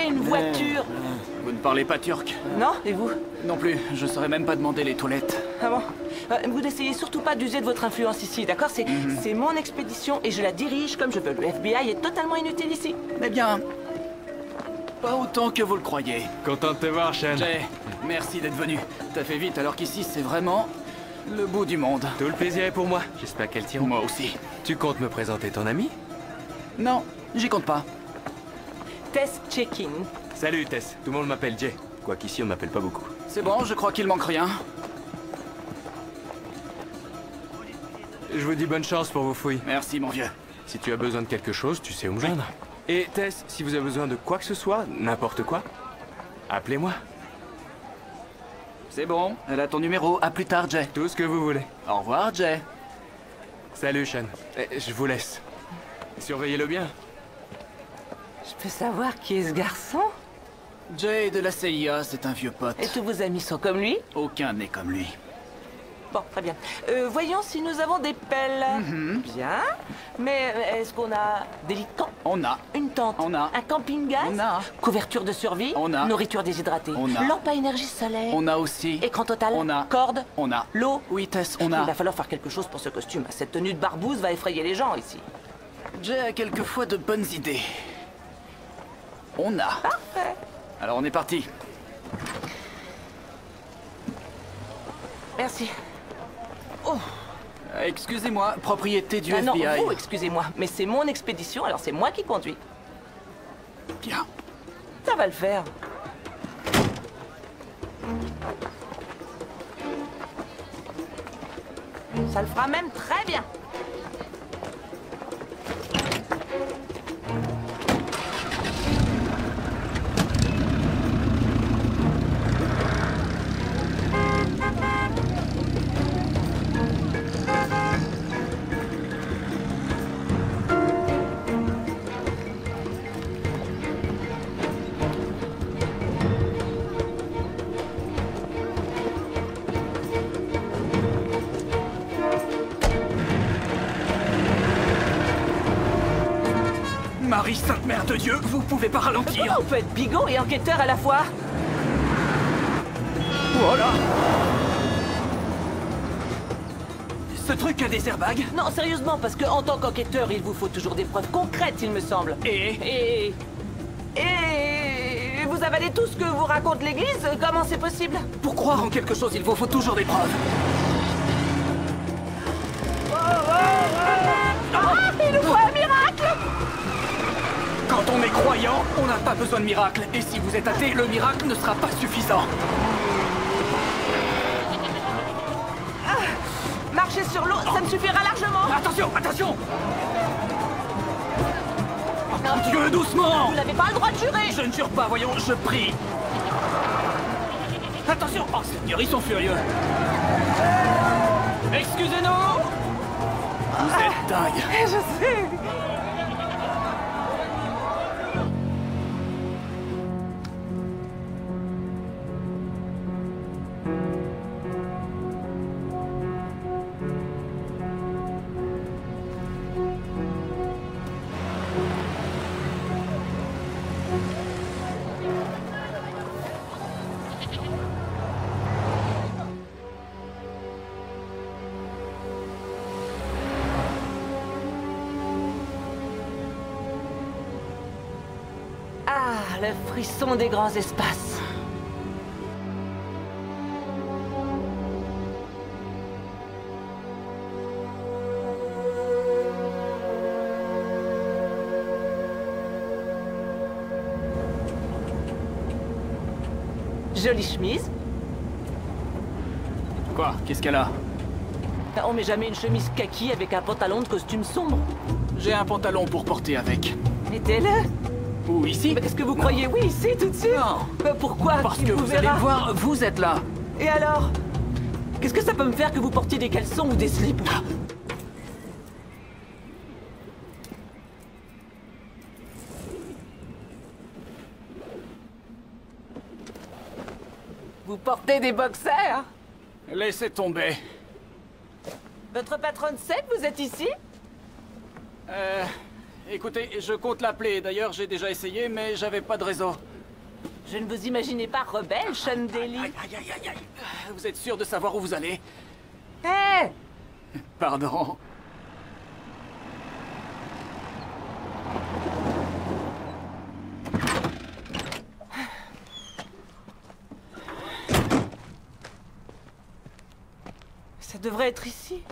Une voiture Vous ne parlez pas turc Non Et vous Non plus, je saurais même pas demander les toilettes. Ah bon Euh, Vous n'essayez surtout pas d'user de votre influence ici, d'accord C'est c'est mon expédition et je la dirige comme je veux. Le FBI est totalement inutile ici. Eh bien... Pas autant que vous le croyez. Content de te voir, Shen. Jay, merci d'être venu. T'as fait vite alors qu'ici c'est vraiment... le bout du monde. Tout le plaisir est pour moi. J'espère qu'elle tire. Moi aussi. Tu comptes me présenter ton ami? Non, j'y compte pas. Test check-in. Salut, Tess. Tout le monde m'appelle Jay. Quoiqu'ici, on m'appelle pas beaucoup. C'est bon, je crois qu'il manque rien. Je vous dis bonne chance pour vos fouilles. Merci mon vieux. Si tu as besoin de quelque chose, tu sais où me joindre. Et Tess, si vous avez besoin de quoi que ce soit, n'importe quoi, appelez-moi. C'est bon, elle a ton numéro. À plus tard, Jay. Tout ce que vous voulez. Au revoir, Jay. Salut, Shen. Eh, Je vous laisse. Surveillez-le bien. Je peux savoir qui est ce garçon? Jay de la CIA, c'est un vieux pote. Et tous vos amis sont comme lui? Aucun n'est comme lui. Bon, très bien. Euh, voyons si nous avons des pelles. Bien. Mais euh, est-ce qu'on a des lits de camp? On a. Une tente On a. Un camping-gaz On a. Couverture de survie? On a. Nourriture déshydratée On a. Lampe à énergie solaire On a aussi. Écran total On a. Corde On a. L'eau Oui, Tess, on Il a. va falloir faire quelque chose pour ce costume? Cette tenue de barbouze va effrayer les gens ici. Jay a quelquefois de bonnes idées. On a. Parfait. Alors on est parti. Merci. Oh, Euh, Excusez-moi, propriété du ah non, FBI. vous, excusez-moi, mais c'est mon expédition, alors c'est moi qui conduis. Bien. Ça va le faire. Ça le fera même très bien. De Dieu, vous pouvez pas ralentir. Comment on peut être bigot et enquêteur à la fois Voilà. Ce truc a des airbags Non, sérieusement, parce que en tant qu'enquêteur, il vous faut toujours des preuves concrètes, il me semble. et... Et... Et... Vous avalez tout ce que vous raconte l'Église? Comment c'est possible? Pour croire en quelque chose, il vous faut toujours des preuves. Ah, il nous faut un miracle Quand on est croyant, on n'a pas besoin de miracle. Et si vous êtes athée, le miracle ne sera pas suffisant. Marcher sur l'eau, ça me suffira largement Attention, attention Mon Dieu, doucement Vous n'avez pas le droit de jurer Je ne jure pas, voyons, je prie. Attention Oh Seigneur, ils sont furieux. Excusez-nous Vous êtes dingue. Je sais frisson des grands espaces. Jolie chemise. Quoi? Qu'est-ce qu'elle a? On met jamais une chemise kaki avec un pantalon de costume sombre. J'ai un pantalon pour porter avec. Mettez-le. Ou ici Mais qu'est-ce que vous croyez Oui, ici, tout de suite. Non. Mais pourquoi Parce Tu que vous vous allez voir, vous êtes là. Et alors Qu'est-ce que ça peut me faire que vous portiez des caleçons ou des slips Vous portez des boxers Laissez tomber. Votre patronne sait que vous êtes ici? Euh... Écoutez, je compte l'appeler. D'ailleurs, j'ai déjà essayé, mais j'avais pas de réseau. Je ne vous imaginais pas rebelle, Sean Daly. Aïe, aïe, aïe, aïe, aïe. Vous êtes sûr de savoir où vous allez? Hé Pardon. Ça devrait être ici.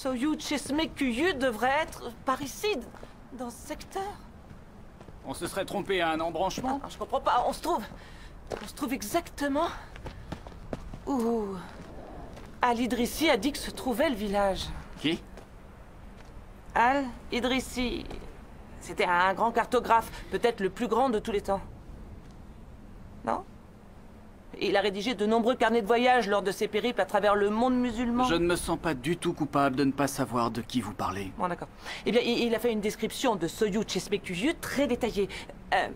Soyu Chesmekuyu devrait être par ici, dans ce secteur. On se serait trompé à un embranchement? Ah, je comprends pas, on se trouve... On se trouve exactement... où... Al Idrissi a dit que se trouvait le village. Qui? Al Idrissi... C'était un grand cartographe, peut-être le plus grand de tous les temps. Non? Il a rédigé de nombreux carnets de voyage lors de ses périples à travers le monde musulman. Je ne me sens pas du tout coupable de ne pas savoir de qui vous parlez. Bon, d'accord. Eh bien, il a fait une description de Soyu Chesmekuyu très détaillée. Euh,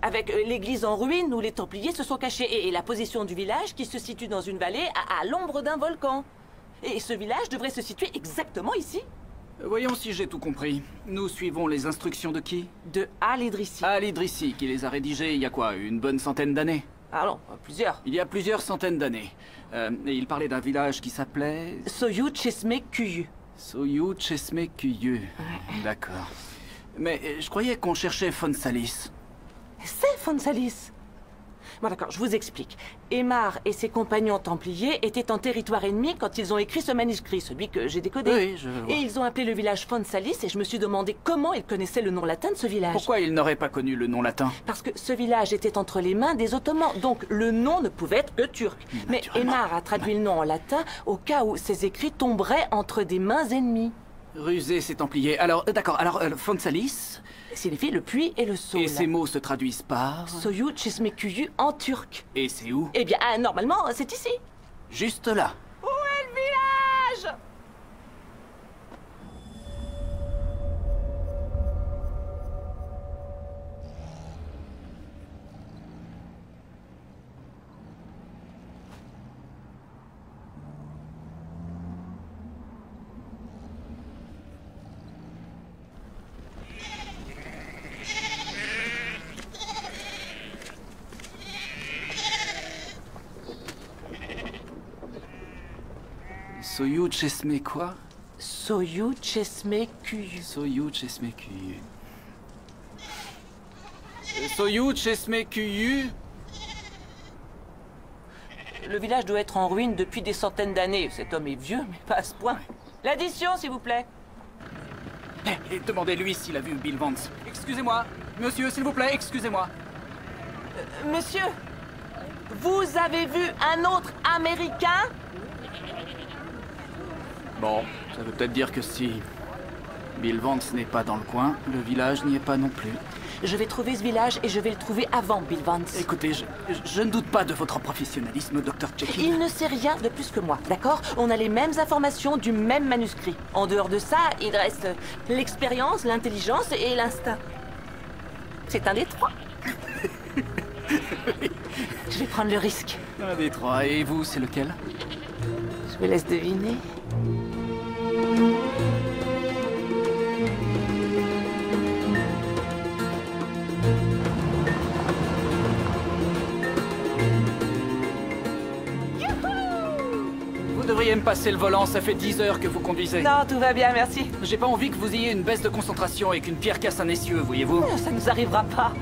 avec euh, l'église en ruine où les Templiers se sont cachés et, et la position du village qui se situe dans une vallée à, à l'ombre d'un volcan. Et ce village devrait se situer exactement ici, Voyons si j'ai tout compris. Nous suivons les instructions de qui? De Al Idrissi. Al Idrissi, qui les a rédigées il y a quoi? Une bonne centaine d'années? Ah non, plusieurs. Il y a plusieurs centaines d'années. Euh, et il parlait d'un village qui s'appelait... Soyu Chesmekuyu. Soyu Chesme Kuyu. D'accord. Mais euh, je croyais qu'on cherchait Fonsalis. C'est Fonsalis. Bon d'accord, je vous explique. Aymar et ses compagnons templiers étaient en territoire ennemi quand ils ont écrit ce manuscrit, celui que j'ai décodé. Oui, je vois. Et ils ont appelé le village Fonsalis et je me suis demandé comment ils connaissaient le nom latin de ce village. Pourquoi il n'aurait pas connu le nom latin? Parce que ce village était entre les mains des Ottomans, donc le nom ne pouvait être que turc. Mais. Aymar a traduit le nom en latin au cas où ces écrits tomberaient entre des mains ennemies. Rusé, c'est Templier. Alors, euh, d'accord, alors euh, Fonsalis, Signifie le puits et le saule. et ces mots se traduisent par... Soyu Chismekuyu en turc. Et c'est où? Eh bien, ah, normalement, c'est ici. Juste là. Où est le village? Soyu Chesme quoi Soyu Chismekuyu. Soyu Chesme Kuyu. Euh, Soyu Chesme Kuyu Le village doit être en ruine depuis des centaines d'années. Cet homme est vieux, mais pas à ce point. L'addition, s'il vous plaît. Et demandez-lui s'il a vu Bill Vance. Excusez-moi. Monsieur, s'il vous plaît, excusez-moi. Monsieur, vous avez vu un autre Américain? Bon, ça veut peut-être dire que si Bill Vance n'est pas dans le coin, le village n'y est pas non plus. Je vais trouver ce village et je vais le trouver avant Bill Vance. Écoutez, je, je ne doute pas de votre professionnalisme, Dr. Jekyll. Il ne sait rien de plus que moi, d'accord? On a les mêmes informations du même manuscrit. En dehors de ça, il reste l'expérience, l'intelligence et l'instinct. C'est un des trois. Je vais prendre le risque. Un des trois. Et vous, c'est lequel? Je vous laisse deviner. Devriez me passer le volant, ça fait 10 heures que vous conduisez. Non, tout va bien, merci. J'ai pas envie que vous ayez une baisse de concentration et qu'une pierre casse un essieu, voyez-vous Ça ne nous arrivera pas.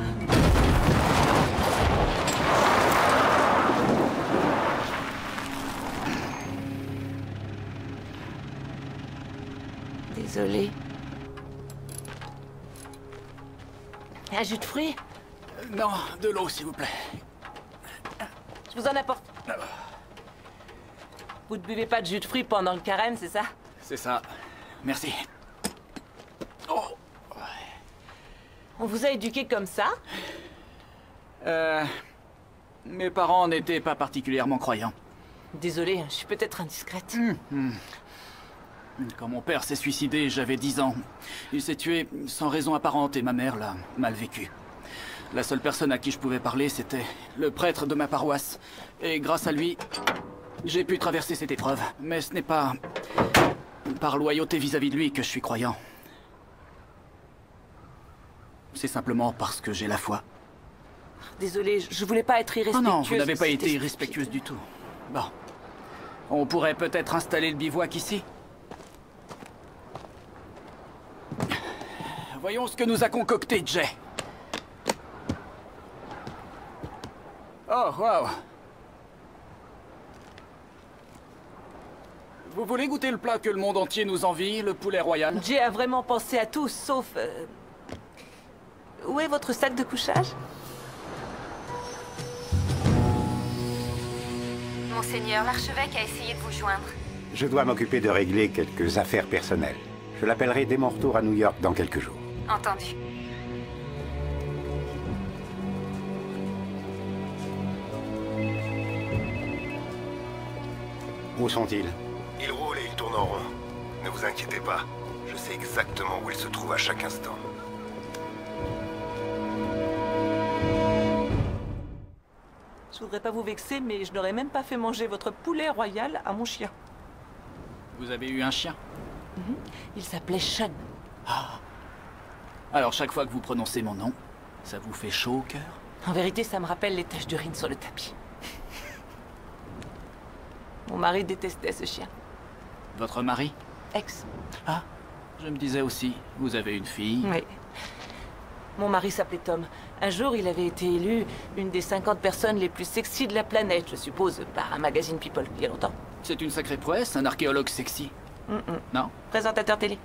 Désolée. Un jus de fruits? Non, de l'eau, s'il vous plaît. Je vous en apporte. Vous ne buvez pas de jus de fruits pendant le carême, c'est ça? C'est ça. Merci. Oh On vous a éduqué comme ça? Euh... Mes parents n'étaient pas particulièrement croyants. Désolée, je suis peut-être indiscrète. Quand mon père s'est suicidé, j'avais 10 ans. Il s'est tué sans raison apparente et ma mère l'a mal vécu. La seule personne à qui je pouvais parler, c'était le prêtre de ma paroisse. Et grâce à lui, j'ai pu traverser cette épreuve. Mais ce n'est pas par loyauté vis-à-vis de lui que je suis croyant. C'est simplement parce que j'ai la foi. Désolée, je voulais pas être Oh irrespectueuse. non, vous n'avez pas été irrespectueuse du tout. Bon. On pourrait peut-être installer le bivouac ici Voyons ce que nous a concocté Jay. Oh, waouh Vous voulez goûter le plat que le monde entier nous envie, le poulet royal? Jay a vraiment pensé à tout, sauf... euh, Où est votre sac de couchage? Monseigneur, l'archevêque a essayé de vous joindre. Je dois m'occuper de régler quelques affaires personnelles. Je l'appellerai dès mon retour à New York dans quelques jours. Entendu. Où sont-ils? Tourne en rond. Ne vous inquiétez pas. Je sais exactement où il se trouve à chaque instant. Je voudrais pas vous vexer, mais je n'aurais même pas fait manger votre poulet royal à mon chien. Vous avez eu un chien? Il s'appelait Sean. Alors chaque fois que vous prononcez mon nom, ça vous fait chaud au cœur? En vérité, ça me rappelle les taches d'urine sur le tapis. Mon mari détestait ce chien. Votre mari Ex. Ah, je me disais aussi, vous avez une fille. Oui. Mon mari s'appelait Tom. Un jour, il avait été élu une des 50 personnes les plus sexy de la planète, je suppose, par un magazine People, il y a longtemps. C'est une sacrée prouesse, un archéologue sexy. Non Présentateur télé.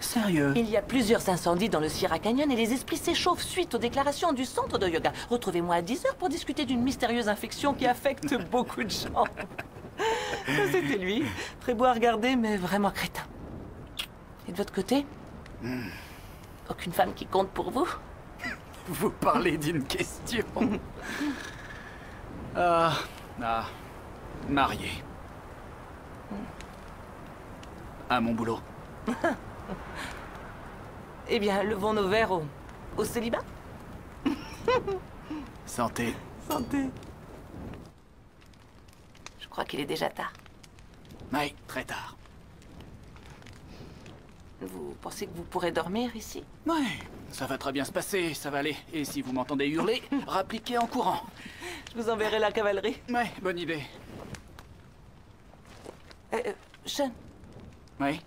Sérieux? Il y a plusieurs incendies dans le Sierra Canyon et les esprits s'échauffent suite aux déclarations du centre de yoga. Retrouvez-moi à 10h pour discuter d'une mystérieuse infection qui affecte beaucoup de gens. C'était lui. Très beau à regarder, mais vraiment crétin. Et de votre côté Aucune femme qui compte pour vous Vous parlez d'une question. ah, ah, marié. À mon boulot. Eh bien, levons nos verres au, au célibat. Santé. Santé. Je crois qu'il est déjà tard. Oui, très tard. Vous pensez que vous pourrez dormir ici? Ouais, ça va très bien se passer, ça va aller. Et si vous m'entendez hurler, rappliquez en courant. Je vous enverrai la cavalerie. Ouais, bonne idée. Euh, euh, Sean, Oui.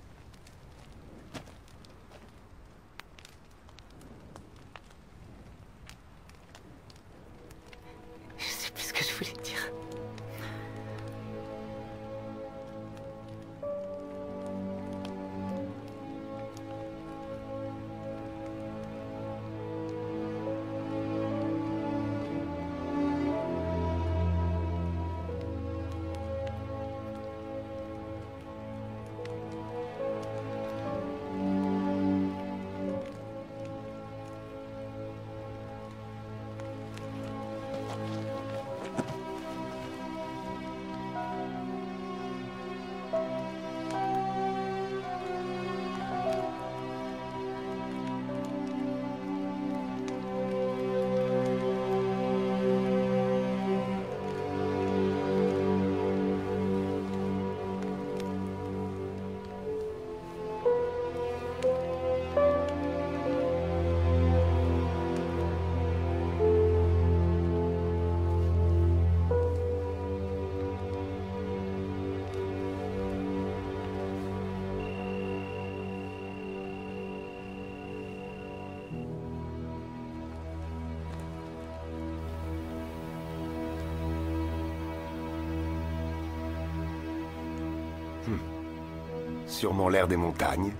L'air des montagnes.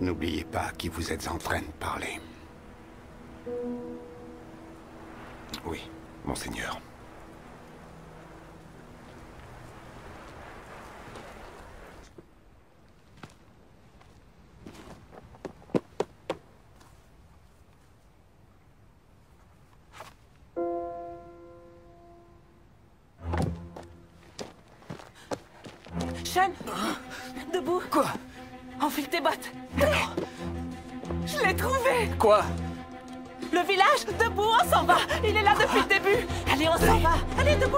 N'oubliez pas qui vous êtes en train de parler. Oui, monseigneur. Il est là depuis le début. Allez, on s'en va. Allez, debout.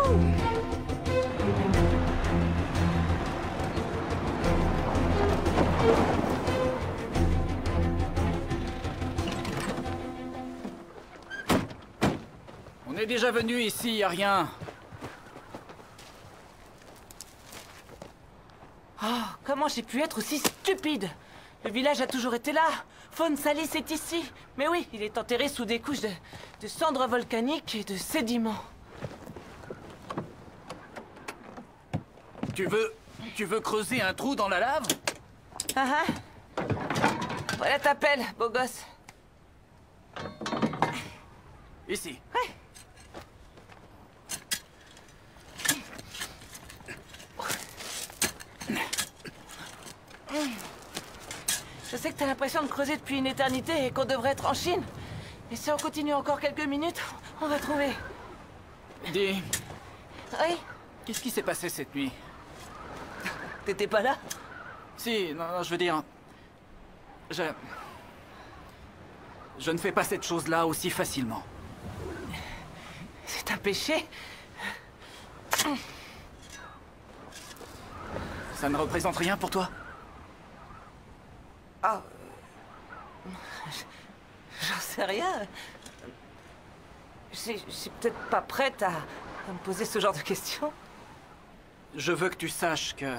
On est déjà venu ici, y a rien. Oh, comment j'ai pu être aussi stupide? Le village a toujours été là. Faune Salis est ici. Mais oui, il est enterré sous des couches de, de cendres volcaniques et de sédiments. Tu veux... Tu veux creuser un trou dans la lave? Ah ah. Voilà ta pelle, beau gosse. Ici. Je sais que t'as l'impression de creuser depuis une éternité et qu'on devrait être en Chine. Mais si on continue encore quelques minutes, on va trouver. Dis, Oui qu'est-ce qui s'est passé cette nuit? T'étais pas là? Si, non, non, je veux dire... Je... Je ne fais pas cette chose-là aussi facilement. C'est un péché? Ça ne représente rien pour toi? J'en sais rien. Je suis je suis peut-être pas prête à, à me poser ce genre de questions. Je veux que tu saches que...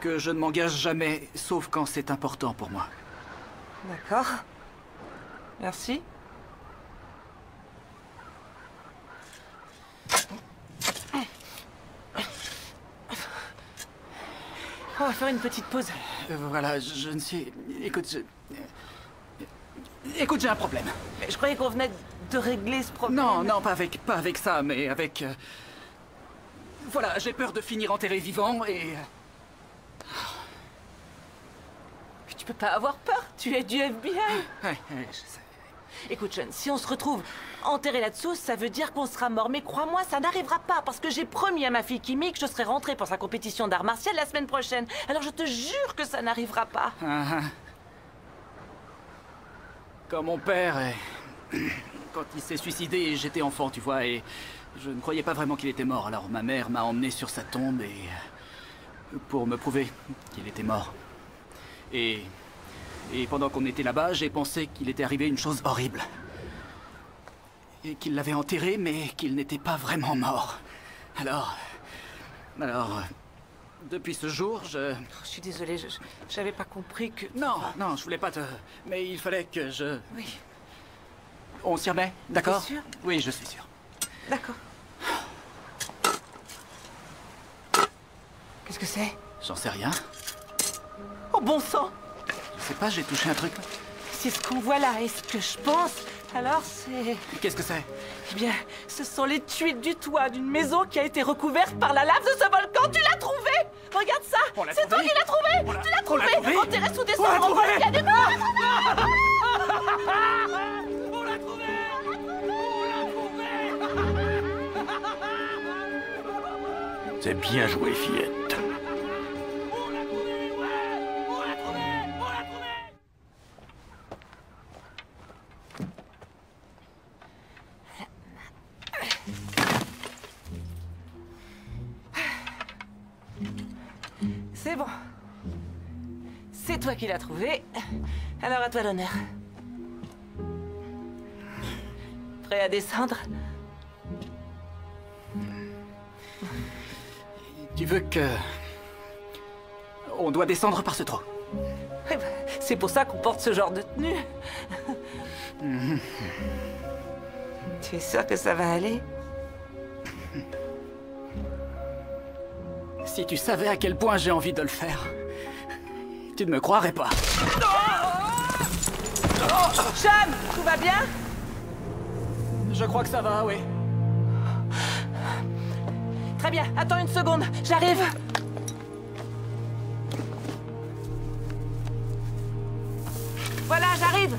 que je ne m'engage jamais, sauf quand c'est important pour moi. D'accord. Merci. On va faire une petite pause. Voilà, je, je ne sais... Écoute, je... Écoute, j'ai un problème. Je croyais qu'on venait de régler ce problème. Non, non, pas avec, pas avec ça, mais avec... euh, Voilà, j'ai peur de finir enterré vivant et... euh, Tu peux pas avoir peur. Tu es du FBI. Ouais, ouais, je sais. Écoute, Sean, si on se retrouve enterré là-dessous, ça veut dire qu'on sera mort. Mais crois-moi, ça n'arrivera pas parce que j'ai promis à ma fille Kimi que je serai rentrée pour sa compétition d'art martial la semaine prochaine. Alors je te jure que ça n'arrivera pas. Ah, ah. Quand mon père. Quand il s'est suicidé, j'étais enfant, tu vois, et je ne croyais pas vraiment qu'il était mort. Alors ma mère m'a emmené sur sa tombe et... euh, pour me prouver qu'il était mort. Et... Et pendant qu'on était là-bas, j'ai pensé qu'il était arrivé une chose horrible. Et qu'il l'avait enterré, mais qu'il n'était pas vraiment mort. Alors... Alors... Depuis ce jour, je... Oh, je suis désolée, j'avais pas compris que. Non, non, je voulais pas te... Mais il fallait que je... Oui, On s'y remet, d'accord sûr Oui, je suis sûr. d'accord. Qu'est-ce que c'est? J'en sais rien. Oh bon sang sais pas, j'ai touché un truc. C'est ce qu'on voit là, et ce que je pense, alors c'est... Qu'est-ce que c'est? Eh bien, ce sont les tuiles du toit d'une maison qui a été recouverte par la lave de ce volcan. Tu l'as trouvé Regarde ça! On l'a C'est toi trouvé qui l'as trouvé On l'a- Tu l'as on l'a trouvé trouvé Enterré sous des On l'a cendres trouvé volcaniques On l'a trouvé C'est bien joué, fillette. C'est toi qui l'as trouvé. Alors à toi l'honneur. Prêt à descendre? Tu veux que... On doit descendre par ce trou. Eh ben, C'est pour ça qu'on porte ce genre de tenue. tu es sûr que ça va aller? Si tu savais à quel point j'ai envie de le faire, tu ne me croirais pas. Sean, tout va bien? Je crois que ça va, oui. Très bien, attends une seconde, j'arrive. Voilà, j'arrive.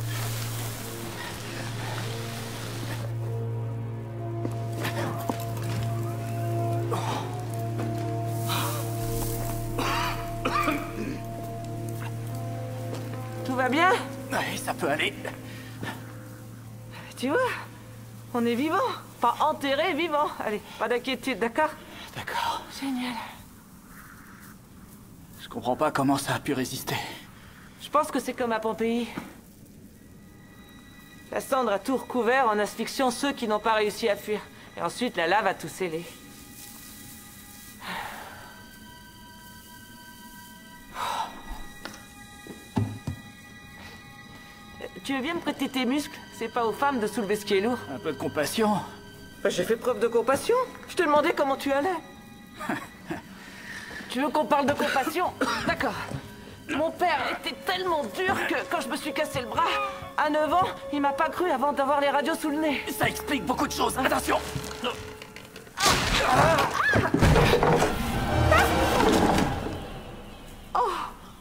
Peut aller. Tu vois On est vivant, pas enterré, vivant. Allez, pas d'inquiétude, d'accord D'accord. Génial. Je comprends pas comment ça a pu résister. Je pense que c'est comme à Pompéi. La cendre a tout recouvert en asphyxiant ceux qui n'ont pas réussi à fuir. Et ensuite, la lave a tout scellé. Tu veux bien me prêter tes muscles C'est pas aux femmes de soulever ce qui est lourd. Un peu de compassion. Bah, J'ai fait preuve de compassion. Je te demandais comment tu allais. tu veux qu'on parle de compassion D'accord. Mon père était tellement dur que quand je me suis cassé le bras, à 9 ans, il m'a pas cru avant d'avoir les radios sous le nez. Ça explique beaucoup de choses. Attention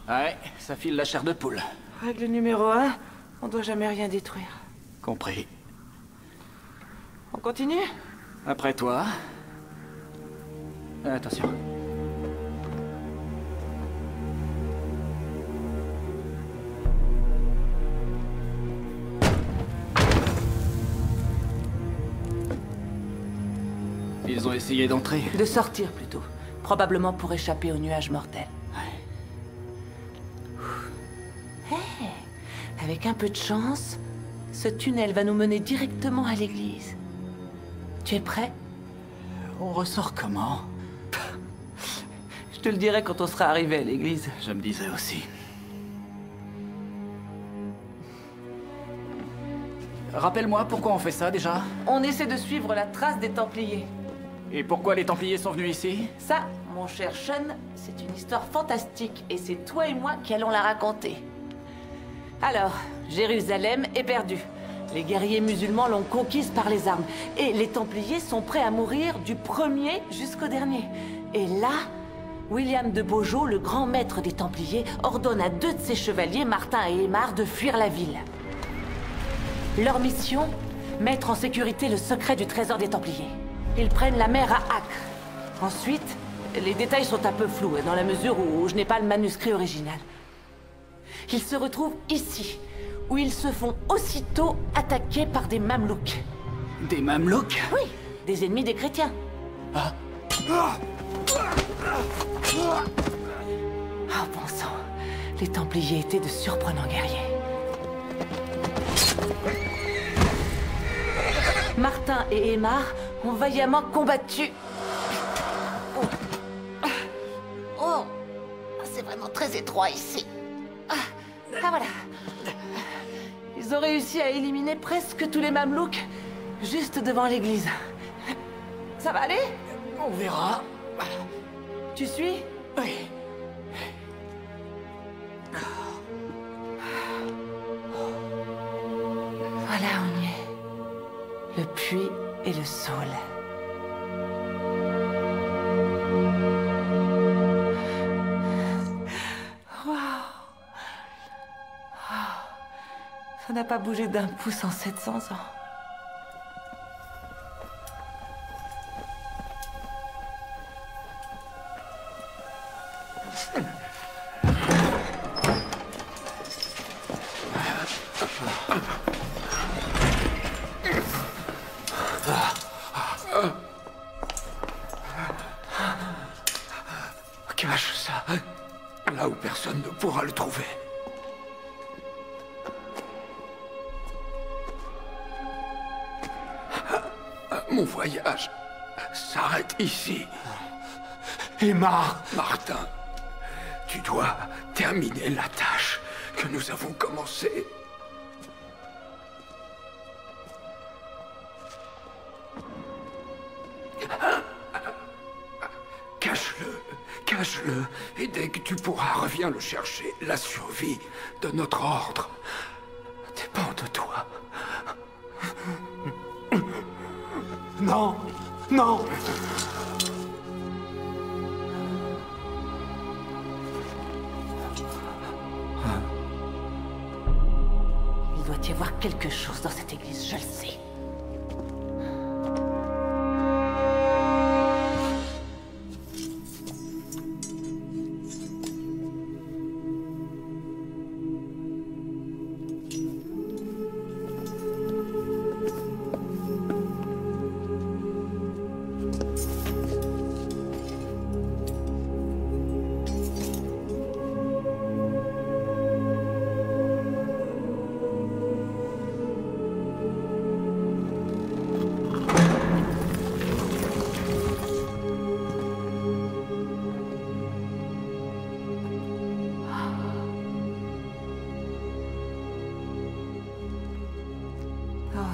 Ouais, ça file la chair de poule. Règle numéro 1, on doit jamais rien détruire. Compris. On continue? Après toi. Attention. Ils ont essayé d'entrer. De sortir plutôt. Probablement pour échapper au nuage mortel. Avec un peu de chance, ce tunnel va nous mener directement à l'église. Tu es prêt? On ressort comment? Je te le dirai quand on sera arrivé à l'église. Je me disais aussi. Rappelle-moi pourquoi on fait ça déjà On essaie de suivre la trace des Templiers. Et pourquoi les Templiers sont venus ici? Ça, mon cher Sean, c'est une histoire fantastique et c'est toi et moi qui allons la raconter. Alors, Jérusalem est perdue. Les guerriers musulmans l'ont conquise par les armes et les Templiers sont prêts à mourir du premier jusqu'au dernier. Et là, William de Beaujeu, le grand maître des Templiers, ordonne à deux de ses chevaliers, Martin et Aymar, de fuir la ville. Leur mission Mettre en sécurité le secret du trésor des Templiers. Ils prennent la mer à Acre. Ensuite, les détails sont un peu flous, dans la mesure où je n'ai pas le manuscrit original. Ils se retrouvent ici, où ils se font aussitôt attaquer par des mamelouks. Des mamelouks Oui, des ennemis des chrétiens. Ah bon sang, les Templiers étaient de surprenants guerriers. Martin et Aymar ont vaillamment combattu. Oh, c'est vraiment très étroit ici. Ah, voilà. Ils ont réussi à éliminer presque tous les mamelouks juste devant l'église. Ça va aller? On verra. Tu suis? Oui. Voilà, on y est. Le puits et le saule. Pas bougé d'un pouce en 700 ans.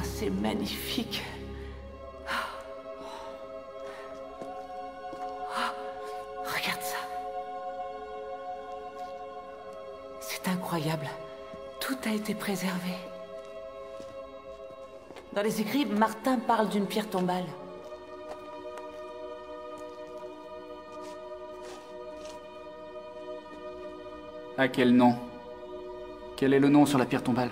C'est magnifique. Regarde ça. C'est incroyable. Tout a été préservé. Dans les écrits, Martin parle d'une pierre tombale. À quel nom? Quel est le nom sur la pierre tombale?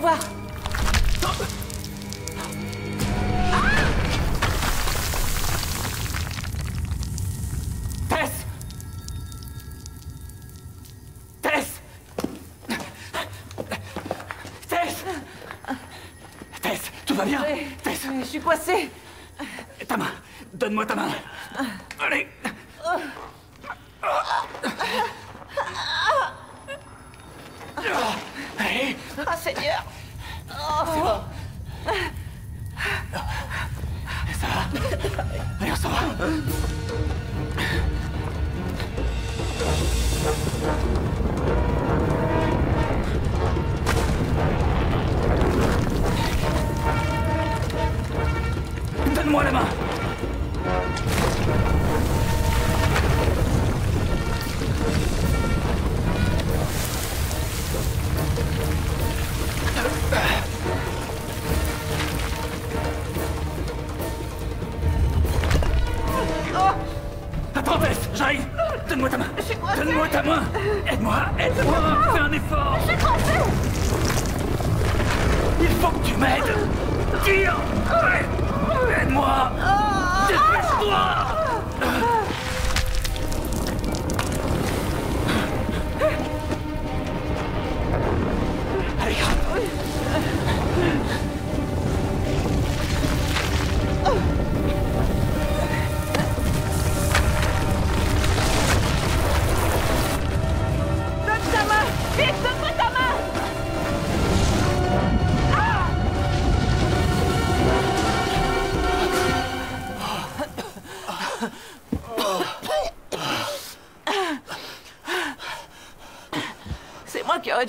Viens voir. Tess! Tess! Tess! Tess, tout va bien? Ouais, Tess, Je suis coincée. Ta main. Donne-moi ta main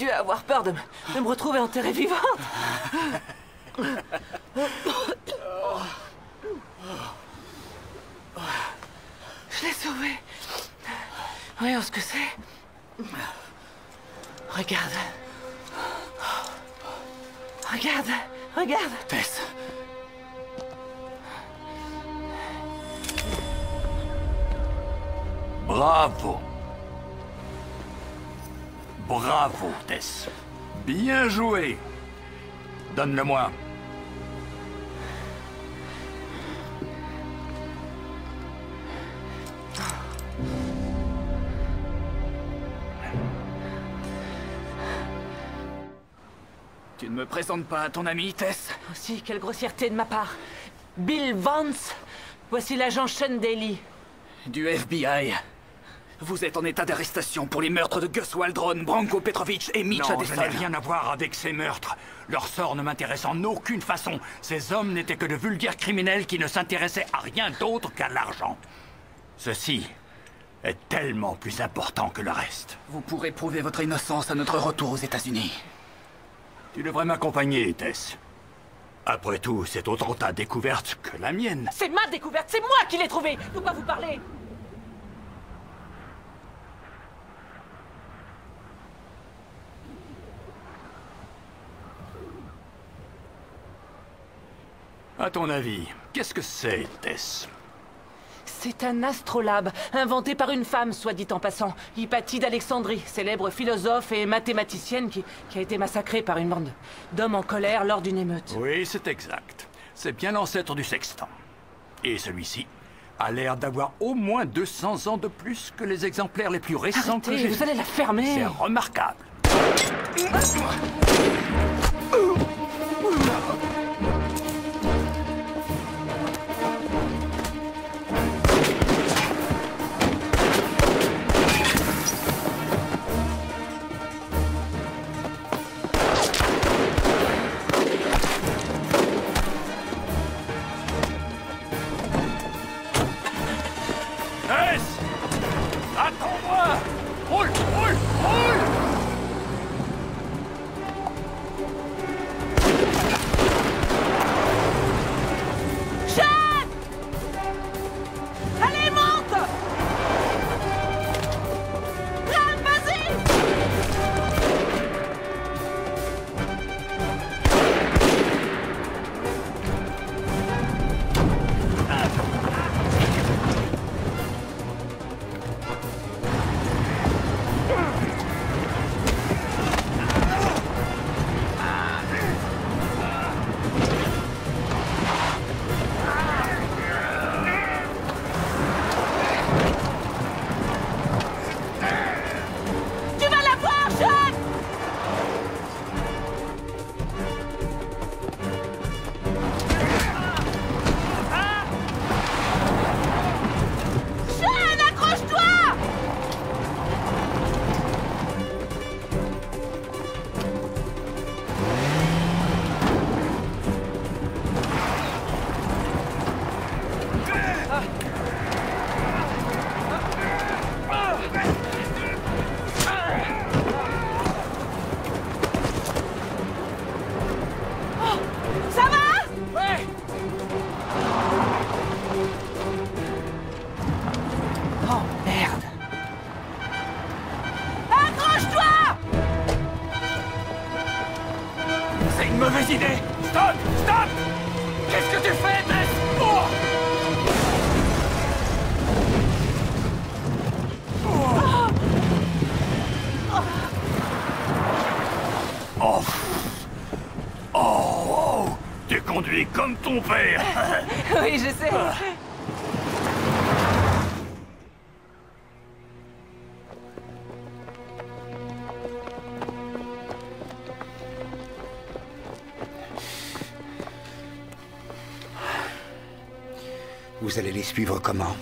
dû avoir peur de me, de me retrouver enterrée vivante. Tu ne me présentes pas à ton ami, Tess Aussi, quelle grossièreté de ma part. Bill Vance, voici l'agent Sean Daly. Du FBI. Vous êtes en état d'arrestation pour les meurtres de Gus Waldron, Branko Petrovic et Mitch Non, je Addison. n'ai rien à voir avec ces meurtres. Leur sort ne m'intéresse en aucune façon. Ces hommes n'étaient que de vulgaires criminels qui ne s'intéressaient à rien d'autre qu'à l'argent. Ceci est tellement plus important que le reste. Vous pourrez prouver votre innocence à notre retour aux États-Unis. Tu devrais m'accompagner, Tess. Après tout, c'est autant ta découverte que la mienne. C'est ma découverte, c'est moi qui l'ai trouvée De quoi vous parlez? À ton avis, qu'est-ce que c'est, Tess? C'est un astrolabe, inventé par une femme, soit dit en passant. Hypatie d'Alexandrie, célèbre philosophe et mathématicienne qui, qui a été massacrée par une bande d'hommes en colère lors d'une émeute. Oui, c'est exact. C'est bien l'ancêtre du sextant. Et celui-ci a l'air d'avoir au moins 200 ans de plus que les exemplaires les plus récents que j'ai vous allez la fermer C'est remarquable. Père Oui, je sais. Vous allez les suivre comment?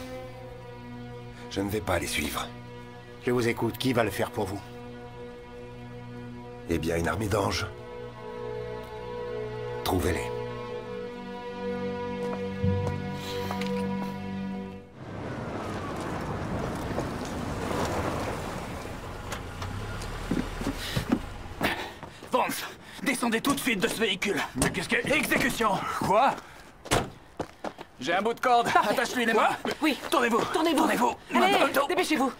Je ne vais pas les suivre. Je vous écoute. Qui va le faire pour vous? Eh bien, une armée d'anges. Trouvez-les. De ce véhicule Mais qu'est-ce que... Exécution Quoi J'ai un bout de corde, attache-lui les mains Oui. Tournez-vous Tournez-vous. Tournez-vous dépêchez-vous.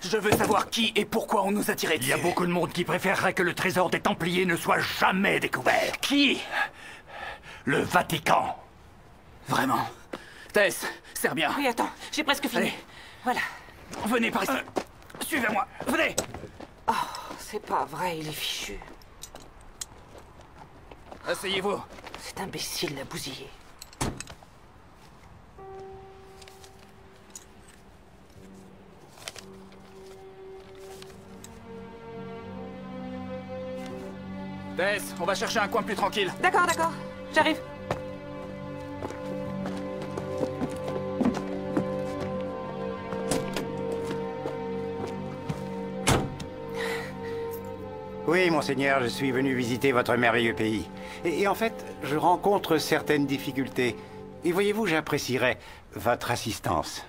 Je veux savoir qui et pourquoi on nous a tiré dessus. Il y a beaucoup de monde qui préférerait que le trésor des Templiers ne soit jamais découvert. Qui? Le Vatican. Vraiment? Tess, serre bien. Oui, attends, j'ai presque fini. Allez. Voilà. Venez par ici. Suivez-moi. Venez C'est pas vrai, il est fichu. Asseyez-vous. Cet imbécile l'a bousillé. Tess, on va chercher un coin plus tranquille. D'accord, d'accord. J'arrive. Oui, monseigneur, je suis venu visiter votre merveilleux pays. Et, et en fait, je rencontre certaines difficultés. Et voyez-vous, j'apprécierais votre assistance.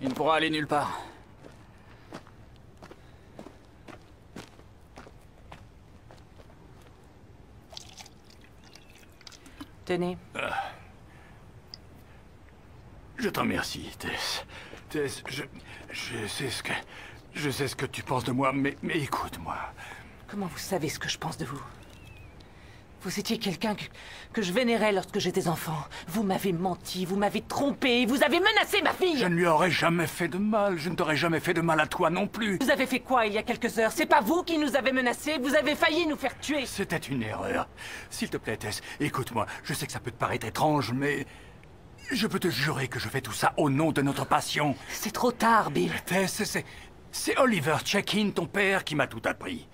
Il ne pourra aller nulle part. Tenez. Je t'en remercie, Tess. Tess, je, je sais ce que... Je sais ce que tu penses de moi, mais, mais écoute-moi. Comment vous savez ce que je pense de vous? Vous étiez quelqu'un que, que je vénérais lorsque j'étais enfant. Vous m'avez menti, vous m'avez trompé, vous avez menacé ma fille Je ne lui aurais jamais fait de mal. Je ne t'aurais jamais fait de mal à toi non plus. Vous avez fait quoi il y a quelques heures? C'est pas vous qui nous avez menacés Vous avez failli nous faire tuer C'était une erreur. S'il te plaît, Tess, écoute-moi. Je sais que ça peut te paraître étrange, mais... Je peux te jurer que je fais tout ça au nom de notre passion. C'est trop tard, Bill. Tess, c'est... C'est Oliver Check-in, ton père, qui m'a tout appris.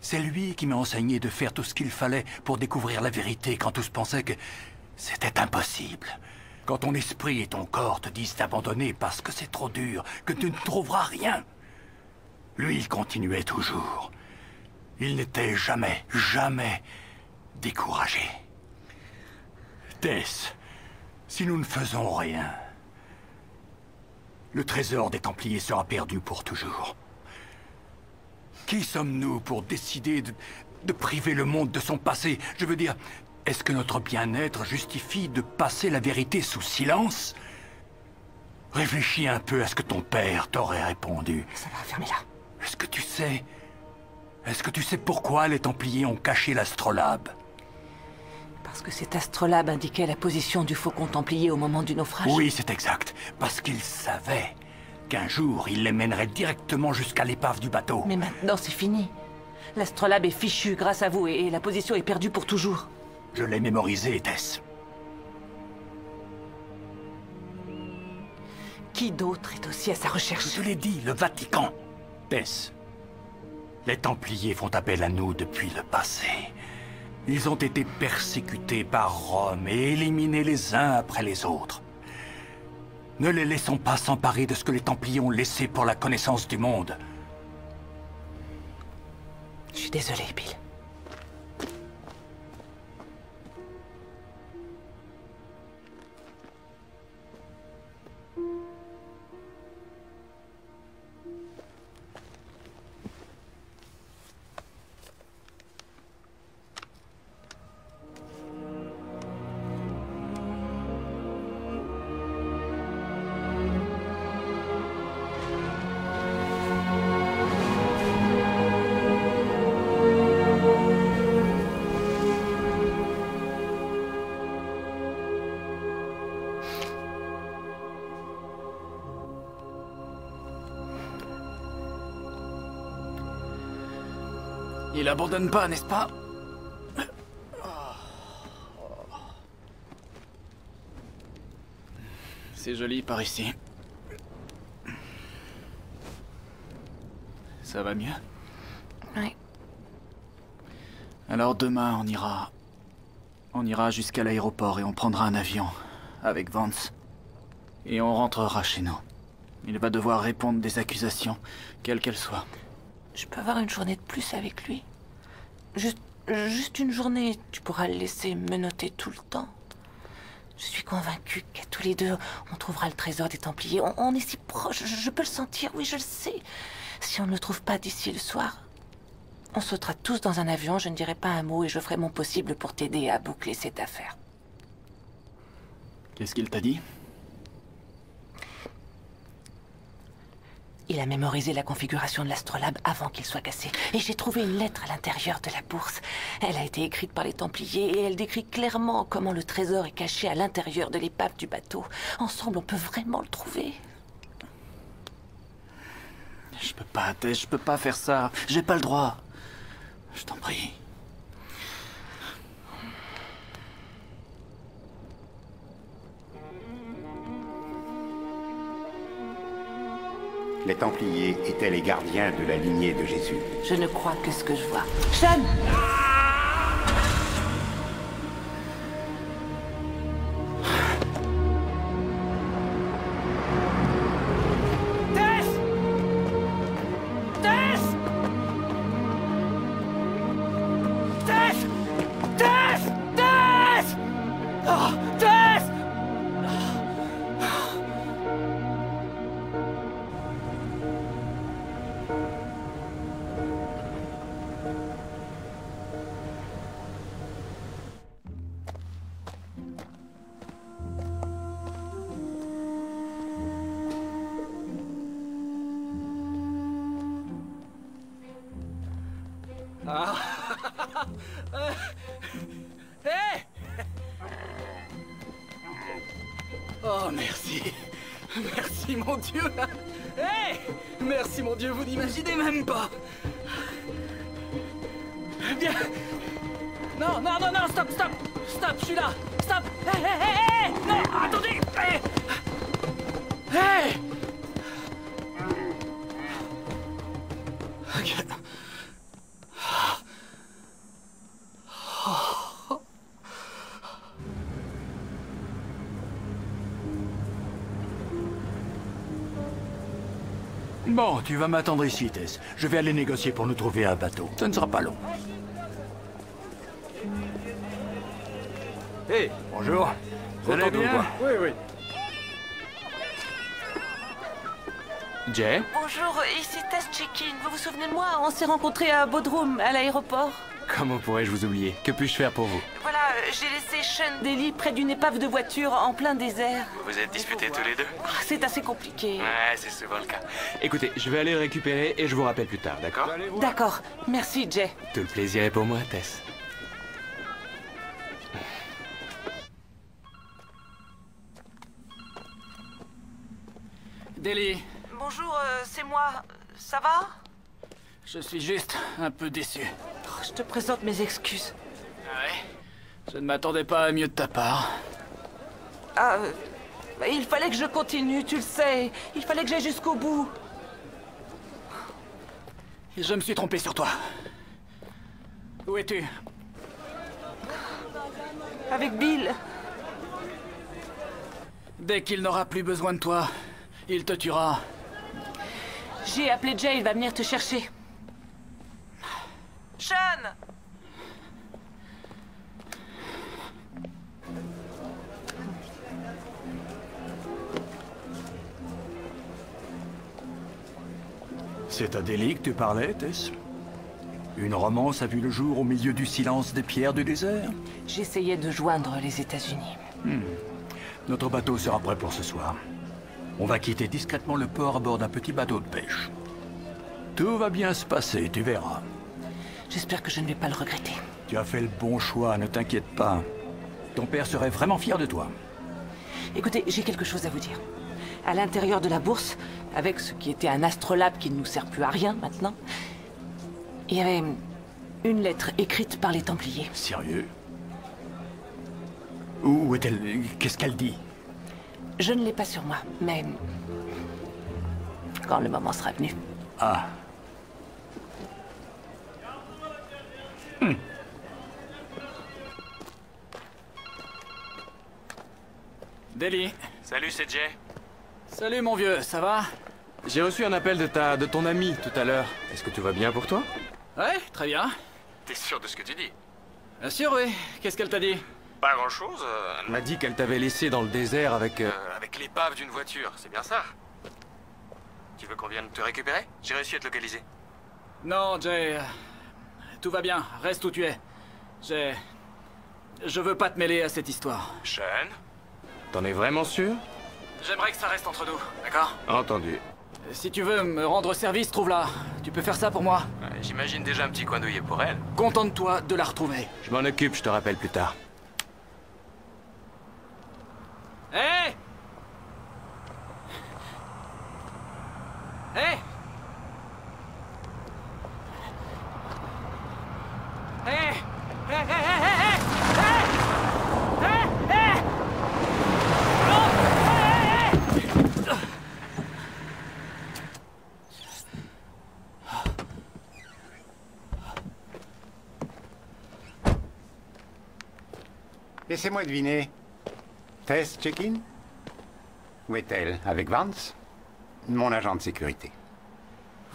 C'est lui qui m'a enseigné de faire tout ce qu'il fallait pour découvrir la vérité quand tous pensaient que c'était impossible. Quand ton esprit et ton corps te disent d'abandonner parce que c'est trop dur, que tu ne trouveras rien. Lui, il continuait toujours. Il n'était jamais, jamais découragé. Tess, si nous ne faisons rien, le trésor des Templiers sera perdu pour toujours. Qui sommes-nous pour décider de, de, priver le monde de son passé? Je veux dire, est-ce que notre bien-être justifie de passer la vérité sous silence? Réfléchis un peu à ce que ton père t'aurait répondu. Ça va, fermez-la. Est-ce que tu sais... Est-ce que tu sais pourquoi les Templiers ont caché l'astrolabe? Parce que cet astrolabe indiquait la position du faucon templier au moment du naufrage Oui, c'est exact. Parce qu'ils savaient qu'un jour, il les mènerait directement jusqu'à l'épave du bateau. Mais maintenant, c'est fini. L'astrolabe est fichu grâce à vous et la position est perdue pour toujours. Je l'ai mémorisé, Tess. Qui d'autre est aussi à sa recherche? Je l'ai dit, le Vatican. Tess, les Templiers font appel à nous depuis le passé. Ils ont été persécutés par Rome et éliminés les uns après les autres. Ne les laissons pas s'emparer de ce que les Templiers ont laissé pour la connaissance du monde. Je suis désolé, Bill. Il abandonne pas, n'est-ce pas C'est joli par ici. Ça va mieux Oui. Alors demain, on ira... On ira jusqu'à l'aéroport et on prendra un avion. Avec Vance. Et on rentrera chez nous. Il va devoir répondre des accusations, quelles qu'elles soient. Je peux avoir une journée de plus avec lui Juste, une journée, tu pourras le laisser me noter tout le temps. Je suis convaincue qu'à tous les deux, on trouvera le trésor des Templiers. On, est si proches, je, je, peux le sentir, oui, je le sais. Si on ne le trouve pas d'ici le soir, on sautera tous dans un avion, je ne dirai pas un mot et je ferai mon possible pour t'aider à boucler cette affaire. Qu'est-ce qu'il t'a dit? Il a mémorisé la configuration de l'astrolabe avant qu'il soit cassé. Et j'ai trouvé une lettre à l'intérieur de la bourse. Elle a été écrite par les Templiers et elle décrit clairement comment le trésor est caché à l'intérieur de l'épave du bateau. Ensemble, on peut vraiment le trouver. Je peux pas, je peux pas faire ça. J'ai pas le droit. Je t'en prie. Les Templiers étaient les gardiens de la lignée de Jésus. Je ne crois que ce que je vois. Sean tu vas m'attendre ici, Tess. Je vais aller négocier pour nous trouver un bateau. Ça ne sera pas long. Hé, Bonjour. Vous allez bien quoi. Oui, oui. Jay Bonjour, ici Tess Check-in. Vous vous souvenez de moi On s'est rencontrés à Bodrum, à l'aéroport. Comment pourrais-je vous oublier? Que puis-je faire pour vous? J'ai laissé Sean Daly près d'une épave de voiture en plein désert. Vous vous êtes disputés tous les deux? Ah, C'est assez compliqué. Ouais, c'est souvent le cas. Écoutez, je vais aller le récupérer et je vous rappelle plus tard, d'accord? D'accord, merci Jay. Tout le plaisir est pour moi, Tess. Deli, Bonjour, euh, c'est moi. Ça va? Je suis juste un peu déçu. Oh, Je te présente mes excuses. Ouais? Je ne m'attendais pas à mieux de ta part. Ah, euh, il fallait que je continue, tu le sais. Il fallait que j'aille jusqu'au bout. Et je me suis trompé sur toi. Où es-tu? Avec Bill. Dès qu'il n'aura plus besoin de toi, il te tuera. J'ai appelé Jay, il va venir te chercher. Sean C'est à Delhi que tu parlais, Tess Une romance a vu le jour au milieu du silence des pierres du désert J'essayais de joindre les États-Unis. Notre bateau sera prêt pour ce soir. On va quitter discrètement le port à bord d'un petit bateau de pêche. Tout va bien se passer, tu verras. J'espère que je ne vais pas le regretter. Tu as fait le bon choix, ne t'inquiète pas. Ton père serait vraiment fier de toi. Écoutez, j'ai quelque chose à vous dire. À l'intérieur de la bourse, avec ce qui était un astrolabe qui ne nous sert plus à rien maintenant, il y avait une lettre écrite par les Templiers. Sérieux? Où est-elle? Qu'est-ce qu'elle dit? Je ne l'ai pas sur moi, mais quand le moment sera venu. Ah. Deli. Salut, c'est Jay. Salut mon vieux, ça va? J'ai reçu un appel de ta, de ton ami tout à l'heure. Est-ce que tout va bien pour toi? Ouais, très bien. T'es sûr de ce que tu dis? Bien sûr, oui. Qu'est-ce qu'elle t'a dit? Pas grand-chose. Elle m'a dit qu'elle t'avait laissé dans le désert avec... euh, avec l'épave d'une voiture, c'est bien ça? Tu veux qu'on vienne te récupérer? J'ai réussi à te localiser. Non, Jay. euh, Tout va bien, reste où tu es. J'ai. Je veux pas te mêler à cette histoire. Sean? T'en es vraiment sûr? J'aimerais que ça reste entre nous, d'accord Entendu. Si tu veux me rendre service, trouve-la. Tu peux faire ça pour moi J'imagine déjà un petit coin d'œillet pour elle. Contente-toi de la retrouver. Je m'en occupe, je te rappelle plus tard. Hé hey Hé hey Hé hey Hé Hé Hé Hé Laissez-moi deviner. Test check-in Où est-elle? Avec Vance? Mon agent de sécurité.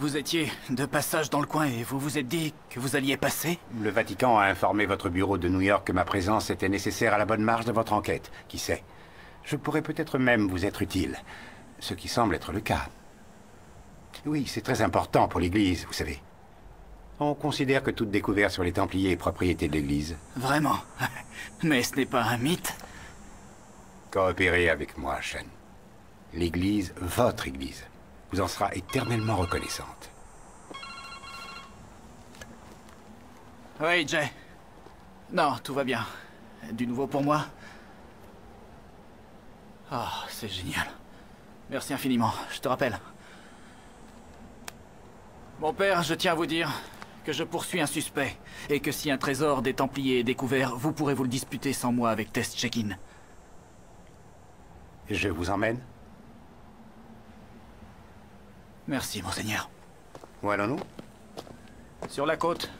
Vous étiez de passage dans le coin et vous vous êtes dit que vous alliez passer? Le Vatican a informé votre bureau de New York que ma présence était nécessaire à la bonne marche de votre enquête. Qui sait? Je pourrais peut-être même vous être utile. Ce qui semble être le cas. Oui, c'est très important pour l'Église, vous savez. On considère que toute découverte sur les Templiers est propriété de l'Église. Vraiment Mais ce n'est pas un mythe Coopérez avec moi, Shen. L'Église, votre Église, vous en sera éternellement reconnaissante. Oui, Jay. Non, tout va bien. Du nouveau pour moi Ah, c'est génial. Merci infiniment, je te rappelle. Mon père, je tiens à vous dire que je poursuis un suspect, et que si un trésor des Templiers est découvert, vous pourrez vous le disputer sans moi avec test check-in. Je vous emmène Merci, monseigneur. Où allons-nous? Sur la côte.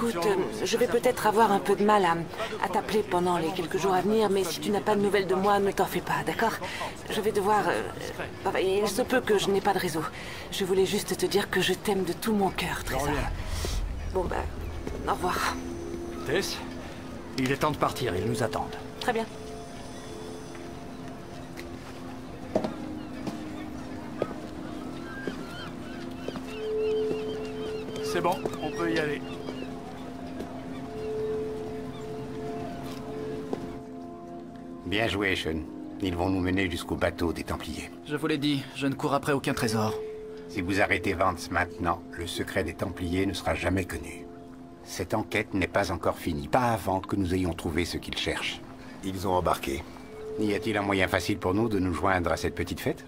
Écoute, euh, je vais peut-être avoir un peu de mal à, à t'appeler pendant les quelques jours à venir, mais si tu n'as pas de nouvelles de moi, ne t'en fais pas, d'accord? Je vais devoir... euh, il se peut que je n'ai pas de réseau. Je voulais juste te dire que je t'aime de tout mon cœur, Trésor. Bon, bah, au revoir. Tess, il est temps de partir, ils nous attendent. Très bien. C'est bon, on peut y aller. Bien joué, Sean. Ils vont nous mener jusqu'au bateau des Templiers. Je vous l'ai dit, je ne cours après aucun trésor. Si vous arrêtez Vance maintenant, le secret des Templiers ne sera jamais connu. Cette enquête n'est pas encore finie, pas avant que nous ayons trouvé ce qu'ils cherchent. Ils ont embarqué. Y a-t-il un moyen facile pour nous de nous joindre à cette petite fête?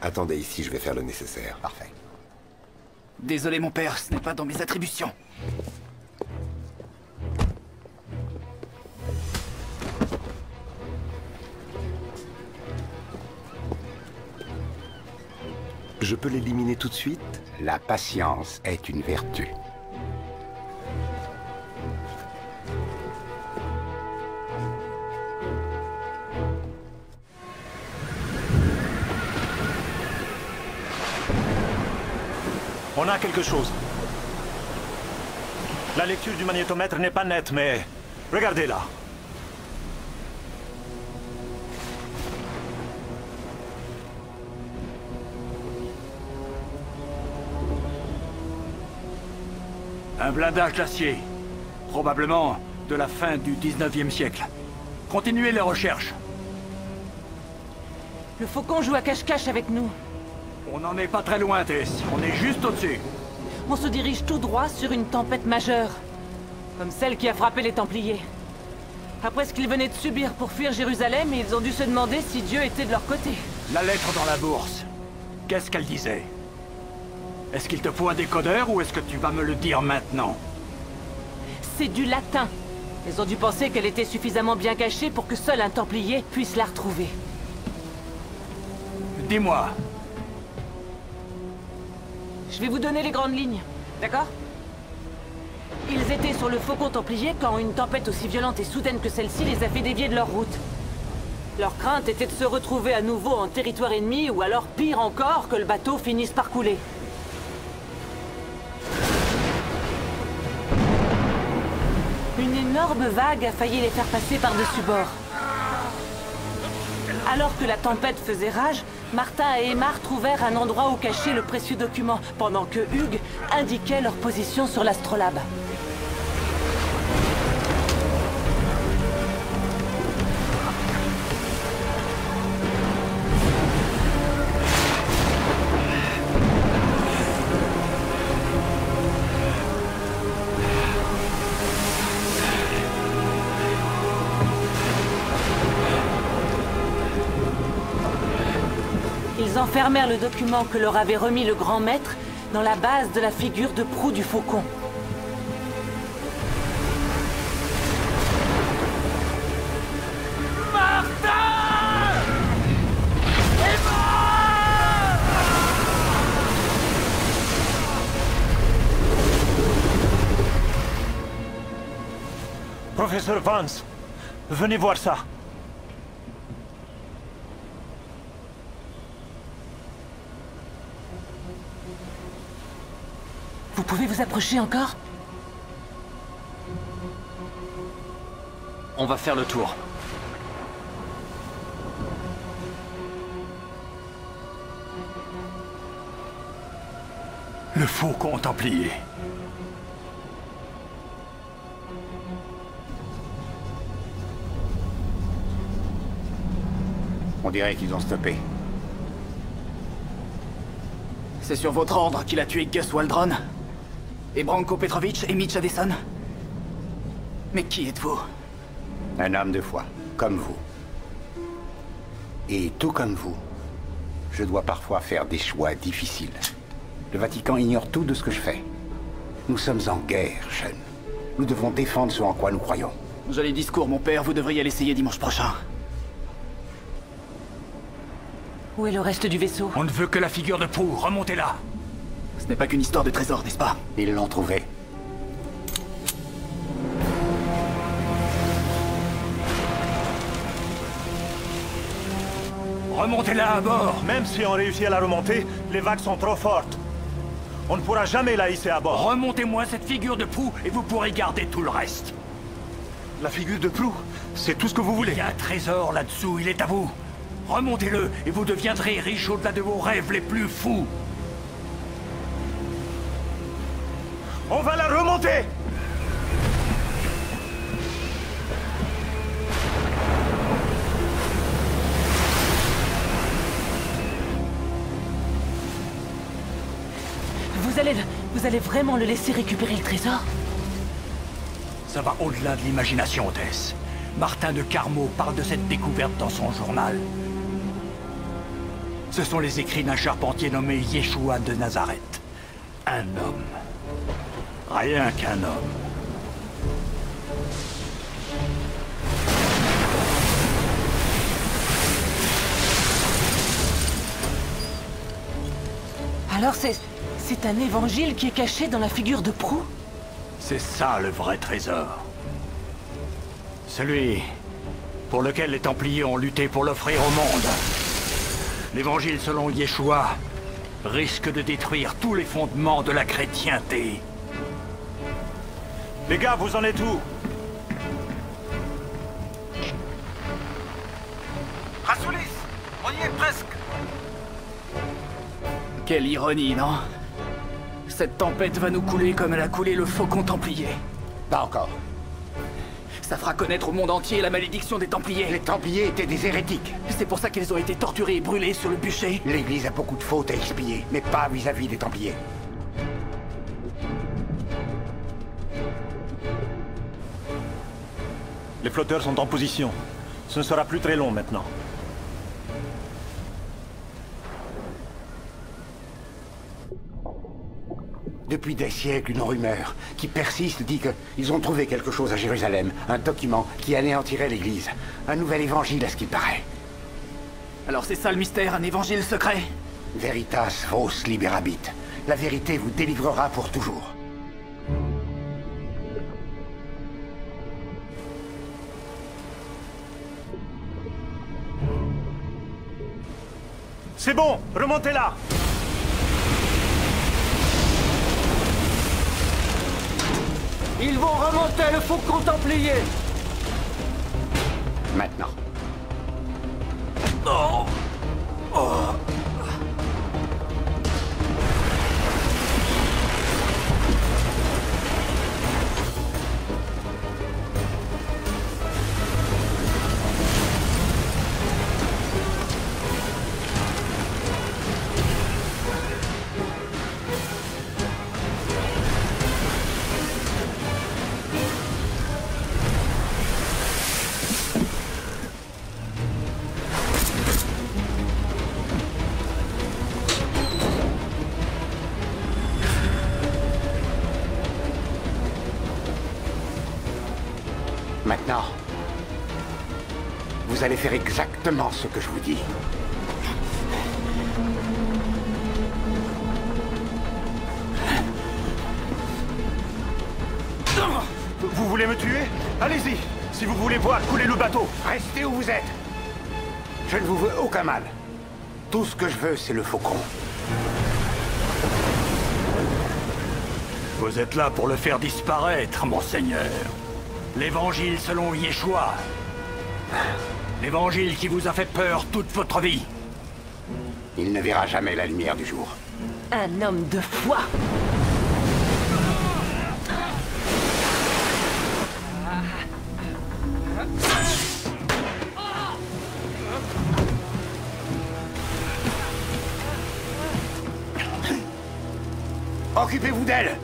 Attendez ici, je vais faire le nécessaire. Parfait. Désolé mon père, ce n'est pas dans mes attributions. Je peux l'éliminer tout de suite La patience est une vertu. On a quelque chose. La lecture du magnétomètre n'est pas nette, mais... Regardez Un blindage d'acier. Probablement de la fin du 19e siècle. Continuez les recherches. Le faucon joue à cache-cache avec nous. On n'en est pas très loin, Tess. On est juste au-dessus. On se dirige tout droit sur une tempête majeure. Comme celle qui a frappé les Templiers. Après ce qu'ils venaient de subir pour fuir Jérusalem, ils ont dû se demander si Dieu était de leur côté. La lettre dans la bourse. Qu'est-ce qu'elle disait? Est-ce qu'il te faut un décodeur ou est-ce que tu vas me le dire maintenant C'est du latin. Ils ont dû penser qu'elle était suffisamment bien cachée pour que seul un Templier puisse la retrouver. Dis-moi, Je vais vous donner les grandes lignes, d'accord? Ils étaient sur le Faucon Templier quand une tempête aussi violente et soudaine que celle-ci les a fait dévier de leur route. Leur crainte était de se retrouver à nouveau en territoire ennemi ou alors pire encore que le bateau finisse par couler. Une énorme vague a failli les faire passer par-dessus bord. Alors que la tempête faisait rage, Martin et Emma trouvèrent un endroit où cacher le précieux document, pendant que Hugues indiquait leur position sur l'astrolabe. enfermèrent le document que leur avait remis le grand maître dans la base de la figure de proue du faucon. Professeur Vance, venez voir ça. Pouvez vous approcher encore? On va faire le tour. Le faucon templier. On dirait qu'ils ont stoppé. C'est sur votre ordre qu'il a tué Gus Waldron Et Branko Petrovic et Mitch Addison Mais qui êtes-vous Un homme de foi, comme vous. Et tout comme vous, je dois parfois faire des choix difficiles. Le Vatican ignore tout de ce que je fais. Nous sommes en guerre, Sean. Nous devons défendre ce en quoi nous croyons. Joli discours, mon père. Vous devriez l'essayer dimanche prochain. Où est le reste du vaisseau? On ne veut que la figure de proue. Remontez-la. Ce n'est pas qu'une histoire de trésor, n'est-ce pas Ils l'ont trouvé. Remontez-la à bord. Même si on réussit à la remonter, les vagues sont trop fortes. On ne pourra jamais la hisser à bord. Remontez-moi cette figure de proue et vous pourrez garder tout le reste. La figure de proue, c'est tout ce que vous voulez. Il y a un trésor là-dessous, il est à vous. Remontez-le et vous deviendrez riche au-delà de vos rêves les plus fous. On va la remonter Vous allez, vous allez vraiment le laisser récupérer le trésor? Ça va au-delà de l'imagination, Tess. Martin de Carmaux parle de cette découverte dans son journal. Ce sont les écrits d'un charpentier nommé Yeshua de Nazareth. Un homme. Rien qu'un homme. Alors c'est... c'est un évangile qui est caché dans la figure de proue? C'est ça le vrai trésor. Celui pour lequel les Templiers ont lutté pour l'offrir au monde. L'évangile selon Yeshua risque de détruire tous les fondements de la chrétienté. Les gars, vous en êtes où Rassoulis On y est presque Quelle ironie, non Cette tempête va nous couler comme elle a coulé le faucon templier. Pas encore. Ça fera connaître au monde entier la malédiction des Templiers. Les Templiers étaient des hérétiques. C'est pour ça qu'ils ont été torturés et brûlés sur le bûcher. L'Église a beaucoup de fautes à expier, mais pas vis-à-vis des Templiers. Les flotteurs sont en position. Ce ne sera plus très long maintenant. Depuis des siècles, une rumeur qui persiste dit qu'ils ont trouvé quelque chose à Jérusalem. Un document qui anéantirait l'Église. Un nouvel évangile à ce qu'il paraît. Alors c'est ça le mystère, un évangile secret? Veritas vos liberabit. La vérité vous délivrera pour toujours. C'est bon, remontez-la Ils vont remonter le faucon templier. Maintenant. Maintenant, ce que je vous dis. Vous voulez me tuer? Allez-y Si vous voulez voir couler le bateau Restez où vous êtes Je ne vous veux aucun mal. Tout ce que je veux, c'est le faucon. Vous êtes là pour le faire disparaître, monseigneur. L'évangile selon Yeshua. L'évangile qui vous a fait peur toute votre vie. Il ne verra jamais la lumière du jour. Un homme de foi Occupez-vous d'elle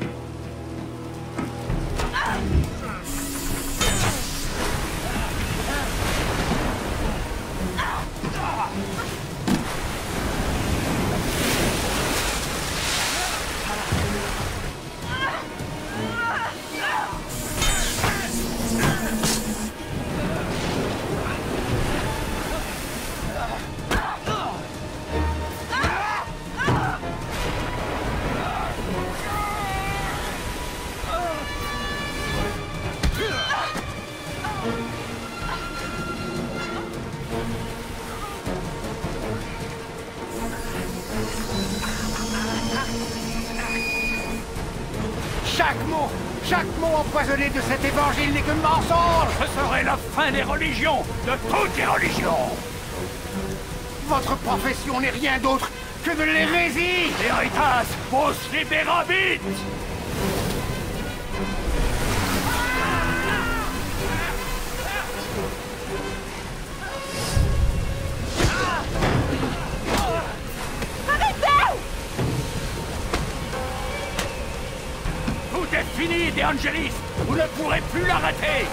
des religions, de toutes les religions. Votre profession n'est rien d'autre que de l'hérésie. Veritas vos liberabit Tout est fini, De Angelis Vous ne pourrez plus l'arrêter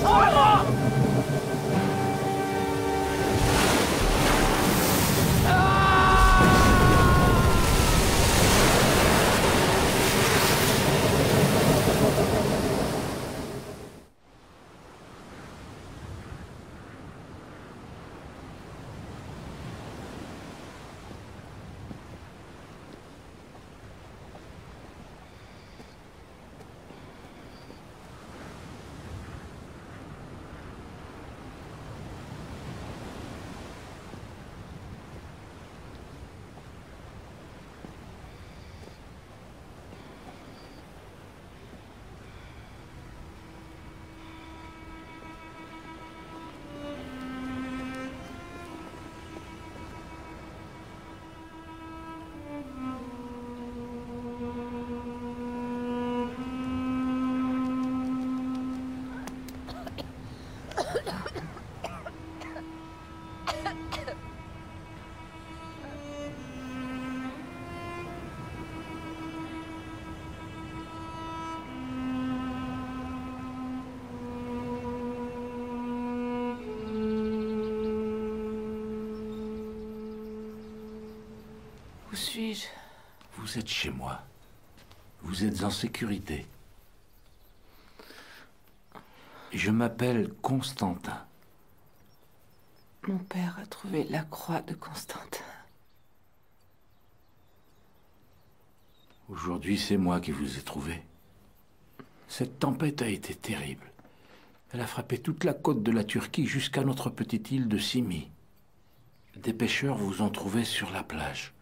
Oh! Suis-je? Vous êtes chez moi. Vous êtes en sécurité. Je m'appelle Constantin. Mon père a trouvé la croix de Constantin. Aujourd'hui, c'est moi qui vous ai trouvé. Cette tempête a été terrible. Elle a frappé toute la côte de la Turquie jusqu'à notre petite île de Simi. Des pêcheurs vous ont trouvé sur la plage.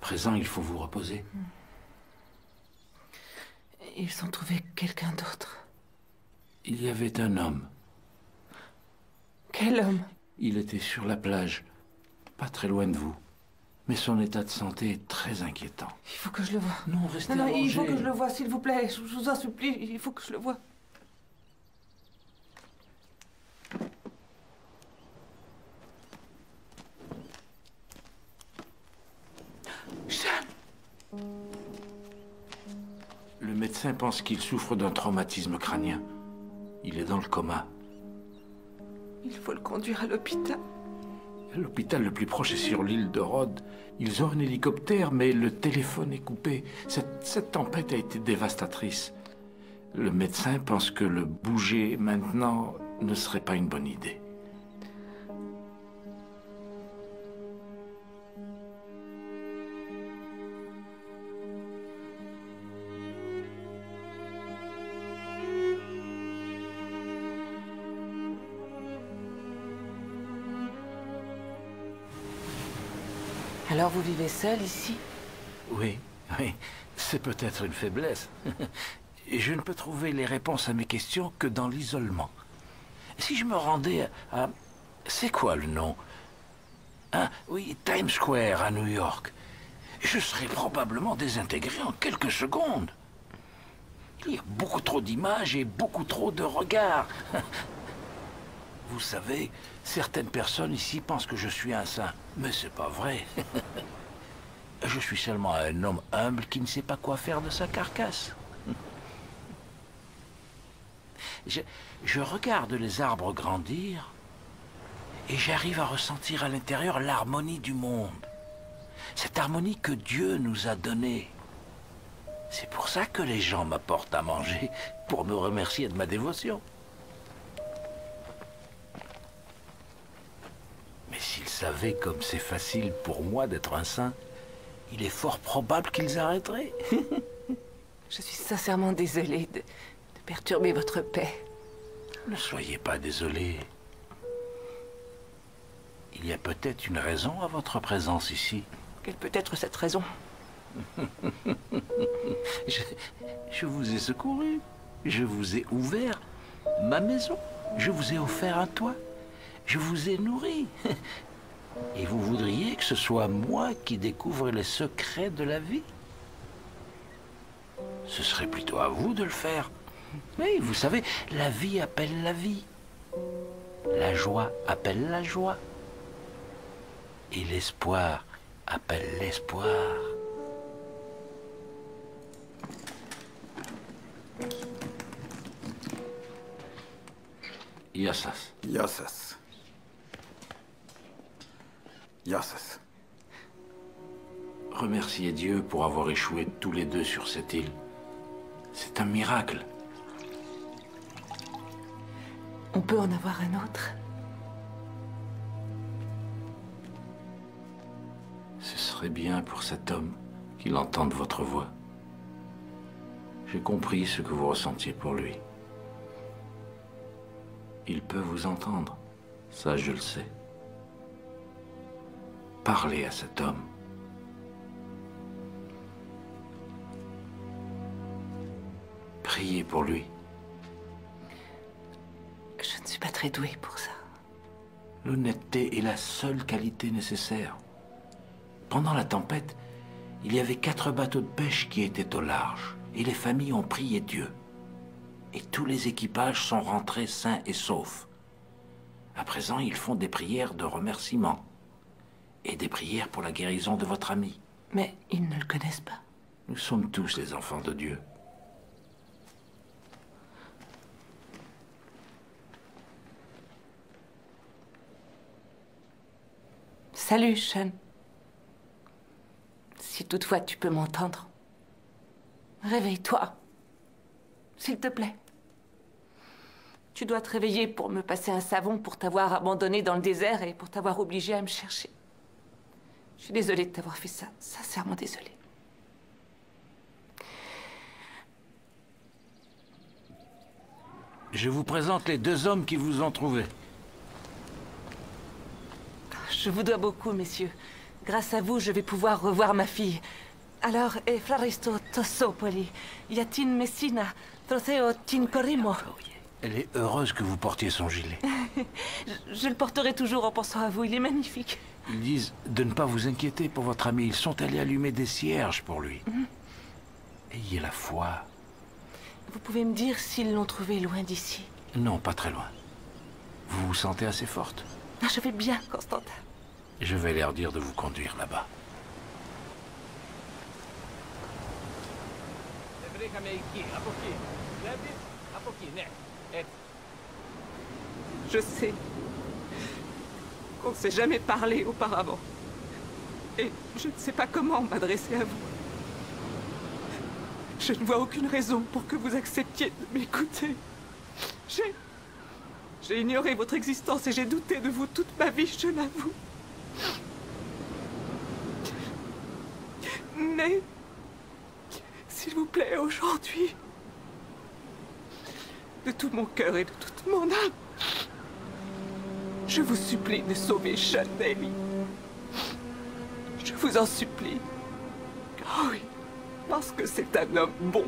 À présent, il faut vous reposer. Ils ont trouvé quelqu'un d'autre. Il y avait un homme. Quel homme? Il était sur la plage, pas très loin de vous. Mais son état de santé est très inquiétant. Il faut que je le voie. Non, restez Non, non, il faut que je le voie, s'il vous plaît. Je je vous en supplie, il faut que je le voie. Sean Le médecin pense qu'il souffre d'un traumatisme crânien. Il est dans le coma. Il faut le conduire à l'hôpital. L'hôpital le plus proche est sur l'île de Rhodes. Ils ont un hélicoptère, mais le téléphone est coupé. Cette, cette tempête a été dévastatrice. Le médecin pense que le bouger maintenant ne serait pas une bonne idée. Alors vous vivez seul ici? Oui, oui, c'est peut-être une faiblesse. Je ne peux trouver les réponses à mes questions que dans l'isolement. Si je me rendais à... à- C'est quoi le nom? Hein? Oui, Times Square à New York. Je serais probablement désintégré en quelques secondes. Il y a beaucoup trop d'images et beaucoup trop de regards. Vous savez, certaines personnes ici pensent que je suis un saint, mais c'est pas vrai. Je suis seulement un homme humble qui ne sait pas quoi faire de sa carcasse. Je, je regarde les arbres grandir et j'arrive à ressentir à l'intérieur l'harmonie du monde. Cette harmonie que Dieu nous a donnée. C'est pour ça que les gens m'apportent à manger, pour me remercier de ma dévotion. S'ils savaient comme c'est facile pour moi d'être un saint, il est fort probable qu'ils arrêteraient. Je suis sincèrement désolée de, de perturber votre paix. Ne soyez pas désolé. Il y a peut-être une raison à votre présence ici. Quelle peut être cette raison? Je, je vous ai secouru. Je vous ai ouvert ma maison. Je vous ai offert un toit. Je vous ai nourri. Et vous voudriez que ce soit moi qui découvre les secrets de la vie? Ce serait plutôt à vous de le faire. Oui, vous savez, la vie appelle la vie. La joie appelle la joie. Et l'espoir appelle l'espoir. Yassas. Yassas. Yassas. Remerciez Dieu pour avoir échoué tous les deux sur cette île. C'est un miracle. On peut en avoir un autre? Ce serait bien pour cet homme qu'il entende votre voix. J'ai compris ce que vous ressentiez pour lui. Il peut vous entendre, ça je le sais. Parlez à cet homme. Priez pour lui. Je ne suis pas très douée pour ça. L'honnêteté est la seule qualité nécessaire. Pendant la tempête, il y avait quatre bateaux de pêche qui étaient au large, et les familles ont prié Dieu. Et tous les équipages sont rentrés sains et saufs. À présent, ils font des prières de remerciement et des prières pour la guérison de votre ami. Mais ils ne le connaissent pas. Nous sommes tous les enfants de Dieu. Salut, Sean. Si toutefois tu peux m'entendre, réveille-toi. S'il te plaît. Tu dois te réveiller pour me passer un savon pour t'avoir abandonné dans le désert et pour t'avoir obligé à me chercher. Je suis désolée de t'avoir fait ça, sincèrement désolée. Je vous présente les deux hommes qui vous ont trouvé. Je vous dois beaucoup, messieurs. Grâce à vous, je vais pouvoir revoir ma fille. Alors, Eflaristo Tossopoli, Yatin Messina, Trotheo Tincorimo. Elle est heureuse que vous portiez son gilet. je, je le porterai toujours en pensant à vous, il est magnifique. Ils disent de ne pas vous inquiéter pour votre ami. Ils sont allés allumer des cierges pour lui. Mhm. Ayez la foi. Vous pouvez me dire s'ils l'ont trouvé loin d'ici? Non, pas très loin. Vous vous sentez assez forte? Je vais bien, Constantin. Je vais leur dire de vous conduire là-bas. Je sais qu'on ne s'est jamais parlé auparavant. Et je ne sais pas comment m'adresser à vous. Je ne vois aucune raison pour que vous acceptiez de m'écouter. J'ai... J'ai ignoré votre existence et j'ai douté de vous toute ma vie, je l'avoue. Mais... S'il vous plaît, aujourd'hui... De tout mon cœur et de toute mon âme... Je vous supplie de sauver Sean Daly. Je vous en supplie. Oh oui, parce que c'est un homme bon.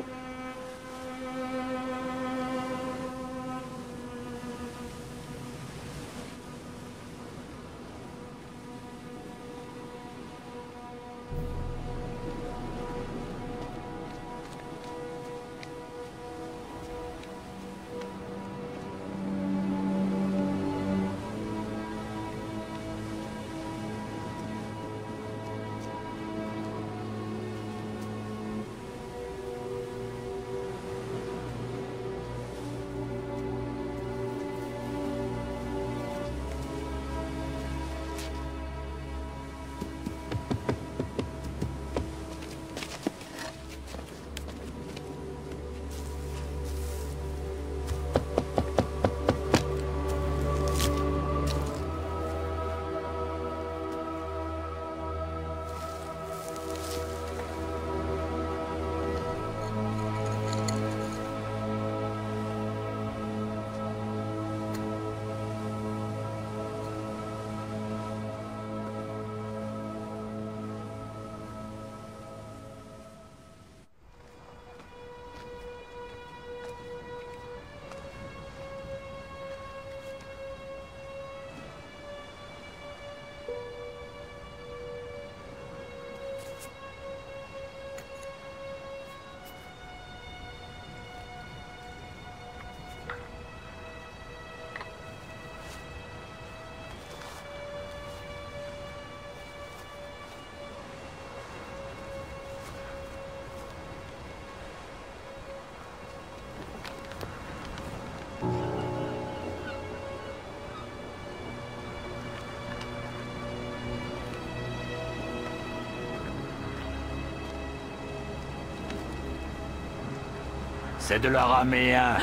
C'est de l'araméen.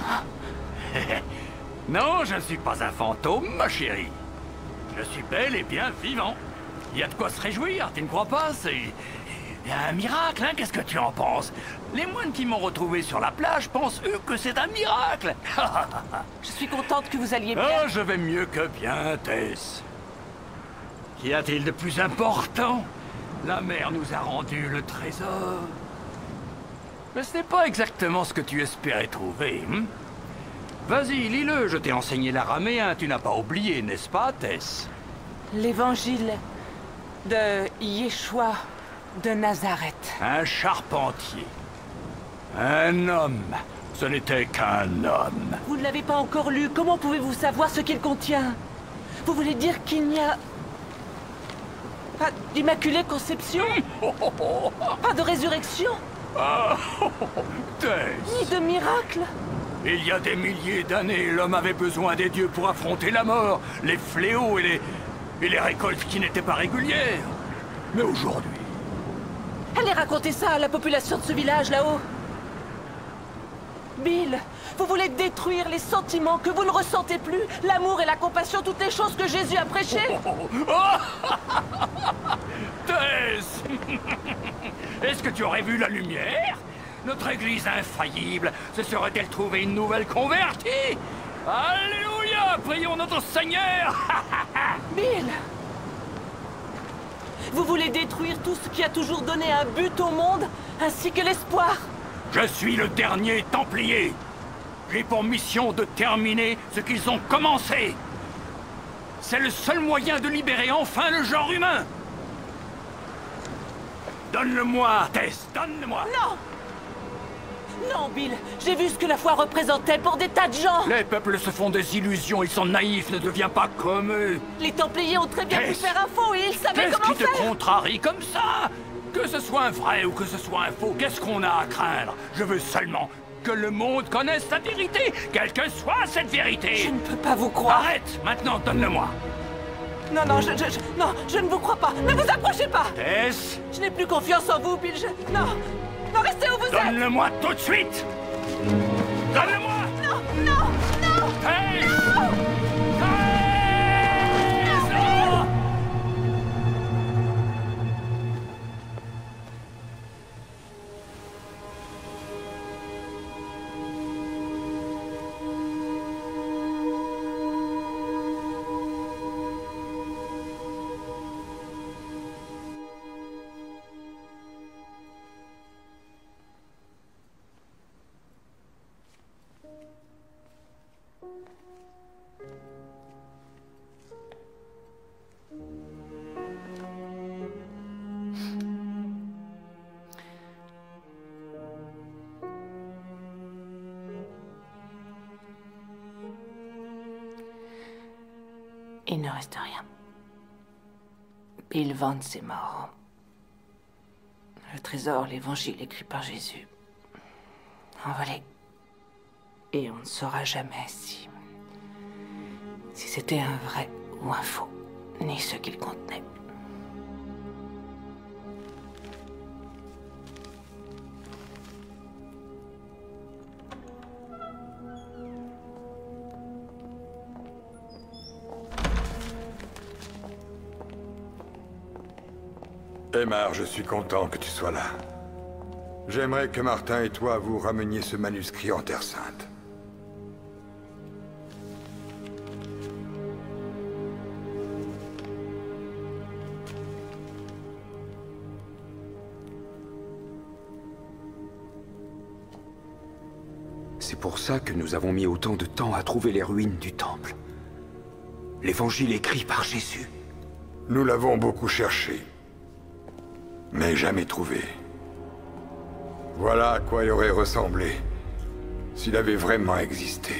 non, je ne suis pas un fantôme, ma chérie. Je suis bel et bien vivant. Il y a de quoi se réjouir, tu ne crois pas? C'est un miracle, hein? Qu'est-ce que tu en penses? Les moines qui m'ont retrouvé sur la plage pensent, eux, que c'est un miracle. je suis contente que vous alliez bien. Oh, je vais mieux que bien, Tess. Qu'y a-t-il de plus important? La mer nous a rendu le trésor. Mais ce n'est pas exactement ce que tu espérais trouver. hein Vas-y, lis-le, je t'ai enseigné l'araméen, tu n'as pas oublié, n'est-ce pas, Tess? L'évangile de Yeshua de Nazareth. Un charpentier. Un homme. Ce n'était qu'un homme. Vous ne l'avez pas encore lu, comment pouvez-vous savoir ce qu'il contient? Vous voulez dire qu'il n'y a... Pas d'immaculée conception? Pas de résurrection? Ah, Tess Ni de miracle Il y a des milliers d'années, l'homme avait besoin des dieux pour affronter la mort, les fléaux et les... et les récoltes qui n'étaient pas régulières. Mais aujourd'hui... Allez raconter ça à la population de ce village là-haut Bill, vous voulez détruire les sentiments que vous ne ressentez plus L'amour et la compassion, toutes les choses que Jésus a prêchées Tess Est-ce que tu aurais vu la lumière Notre église infaillible se serait-elle trouvée une nouvelle convertie Alléluia Prions notre Seigneur Bill Vous voulez détruire tout ce qui a toujours donné un but au monde, ainsi que l'espoir Je suis le dernier Templier. J'ai pour mission de terminer ce qu'ils ont commencé. C'est le seul moyen de libérer enfin le genre humain. Donne-le-moi, Tess, donne-le-moi. Non Non, Bill, j'ai vu ce que la foi représentait pour des tas de gens. Les peuples se font des illusions, ils sont naïfs, ne deviens pas comme eux. Les Templiers ont très bien pu faire un faux et ils savaient Qu'est-ce comment qui te faire. contrarie comme ça? Que ce soit un vrai ou que ce soit un faux, qu'est-ce qu'on a à craindre? Je veux seulement que le monde connaisse la vérité, quelle que soit cette vérité. Je ne peux pas vous croire. Arrête, maintenant donne-le-moi. Non, non, je, je- je- non, je ne vous crois pas. Ne vous approchez pas. Tess, Je n'ai plus confiance en vous, Bill. Je... Non, non, restez où vous êtes. donne-le-moi tout de suite. Donne-le-moi. Non, non, non. Tess Non. Il ne reste rien. Bill Vance est mort. Le trésor, l'évangile écrit par Jésus. Envolé. Et on ne saura jamais si. si c'était un vrai ou un faux, ni ce qu'il contenait. Je suis content que tu sois là. J'aimerais que Martin et toi vous rameniez ce manuscrit en Terre Sainte. C'est pour ça que nous avons mis autant de temps à trouver les ruines du temple. L'évangile écrit par Jésus. Nous l'avons beaucoup cherché, mais jamais trouvé. Voilà à quoi il aurait ressemblé s'il avait vraiment existé.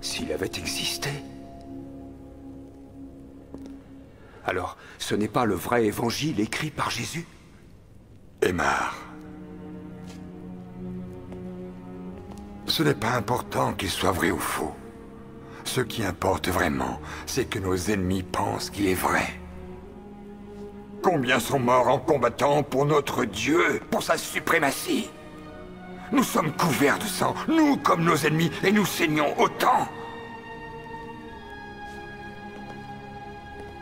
S'il avait existé. Alors, ce n'est pas le vrai évangile écrit par Jésus? Aymar. Ce n'est pas important qu'il soit vrai ou faux. Ce qui importe vraiment, c'est que nos ennemis pensent qu'il est vrai. Combien sont morts en combattant pour notre Dieu, pour sa suprématie? Nous sommes couverts de sang, nous comme nos ennemis, et nous saignons autant.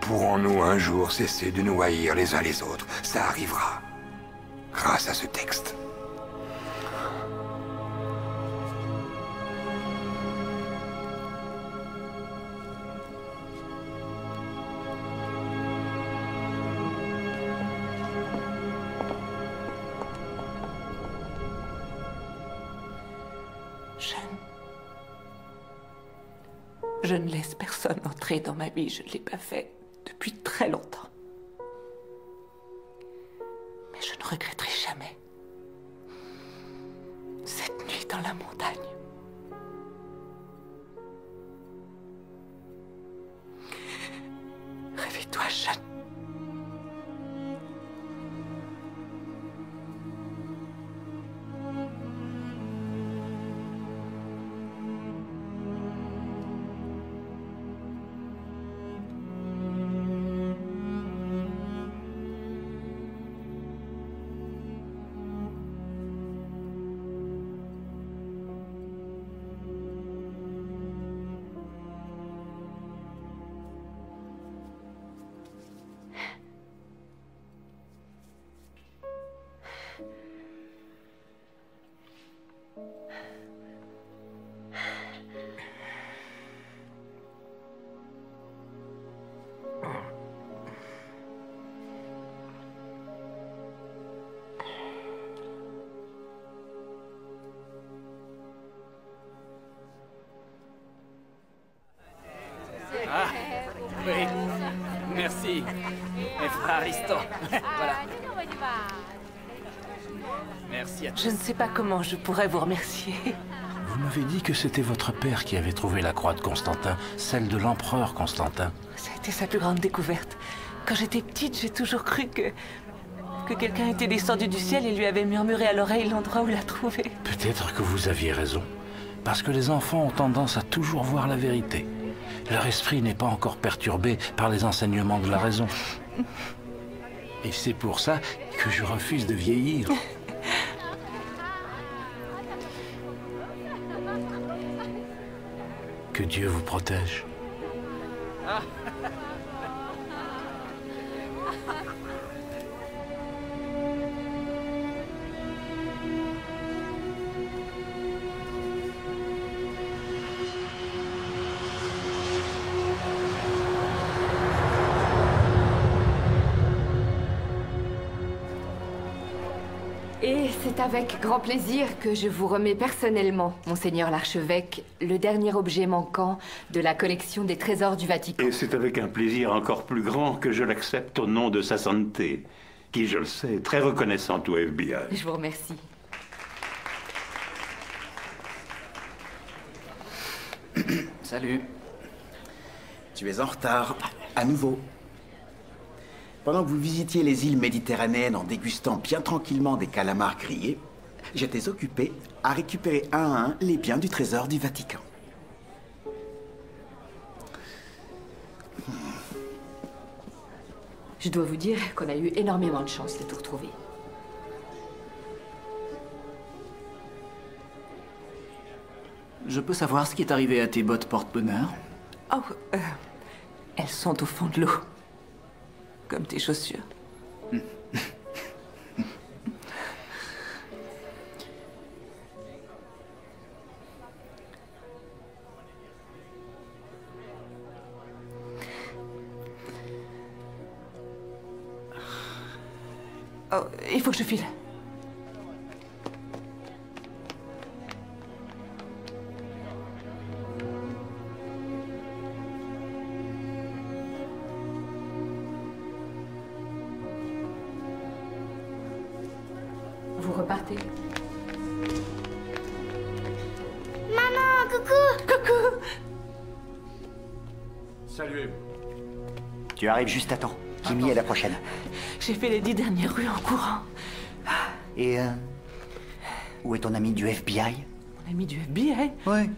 Pourrons-nous un jour cesser de nous haïr les uns les autres? Ça arrivera. Grâce à ce texte. Dans ma vie. Je ne l'ai pas fait depuis très longtemps. Pas comment je pourrais vous remercier. Vous m'avez dit que c'était votre père qui avait trouvé la croix de Constantin, celle de l'empereur Constantin. Ça a été sa plus grande découverte. Quand j'étais petite, j'ai toujours cru que. que quelqu'un était descendu du ciel et lui avait murmuré à l'oreille l'endroit où l'a trouvé. Peut-être que vous aviez raison. Parce que les enfants ont tendance à toujours voir la vérité. Leur esprit n'est pas encore perturbé par les enseignements de la raison. Et c'est pour ça que je refuse de vieillir. Que Dieu vous protège. c'est avec grand plaisir que je vous remets personnellement, Monseigneur l'archevêque, le dernier objet manquant de la collection des trésors du Vatican. Et c'est avec un plaisir encore plus grand que je l'accepte au nom de sa santé, qui, je le sais, est très reconnaissante au FBI. Je vous remercie. Salut. Tu es en retard, à nouveau. Pendant que vous visitiez les îles méditerranéennes en dégustant bien tranquillement des calamars grillés, j'étais occupé à récupérer un à un les biens du trésor du Vatican. Je dois vous dire qu'on a eu énormément de chance de tout retrouver. Je peux savoir ce qui est arrivé à tes bottes porte-bonheur? Oh, euh, elles sont au fond de l'eau. Comme tes chaussures. Oh, il faut que je file. Tu arrives juste à temps. Kimi est la prochaine. J'ai fait les dix dernières rues en courant. Et euh, où est ton ami du FBI Mon ami du FBI Ouais.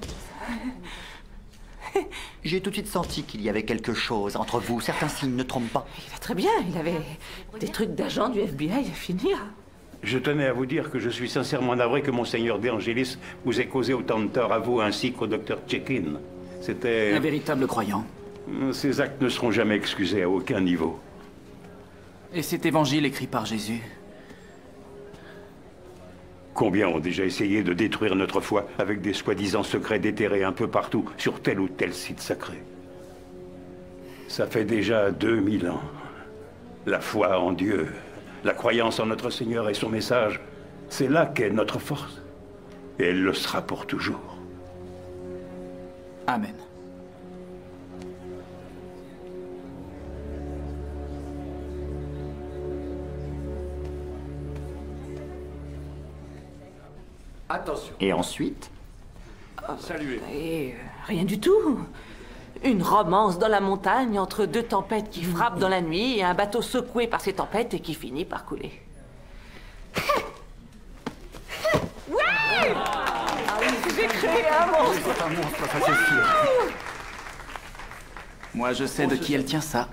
J'ai tout de suite senti qu'il y avait quelque chose entre vous. Certains signes ne trompent pas. Il va très bien, il avait des trucs d'agent du FBI à finir. Je tenais à vous dire que je suis sincèrement navré que Monseigneur De Angelis vous ait causé autant de tort à vous ainsi qu'au docteur Chekin. C'était... Un véritable croyant. Ces actes ne seront jamais excusés à aucun niveau. Et cet évangile écrit par Jésus Combien ont déjà essayé de détruire notre foi avec des soi-disant secrets déterrés un peu partout sur tel ou tel site sacré? Ça fait déjà 2000 ans. La foi en Dieu, la croyance en notre Seigneur et son message, c'est là qu'est notre force. Et elle le sera pour toujours. Amen. Attention. Et ensuite Saluez. Et euh, rien du tout. Une romance dans la montagne entre deux tempêtes qui frappent dans la nuit et un bateau secoué par ces tempêtes et qui finit par couler. Ouais J'ai créé un monstre un monstre, ça c'est sûr. Moi, je sais de qui elle tient ça.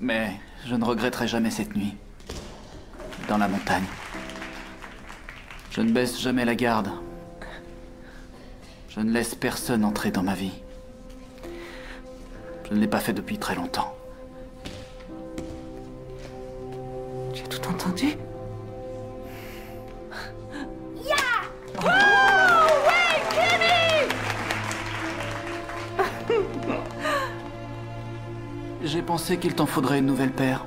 Mais je ne regretterai jamais cette nuit. Dans la montagne. Je ne baisse jamais la garde. Je ne laisse personne entrer dans ma vie. Je ne l'ai pas fait depuis très longtemps. J'ai tout entendu? Ya Oh Ouais, J'ai pensé qu'il t'en faudrait une nouvelle paire.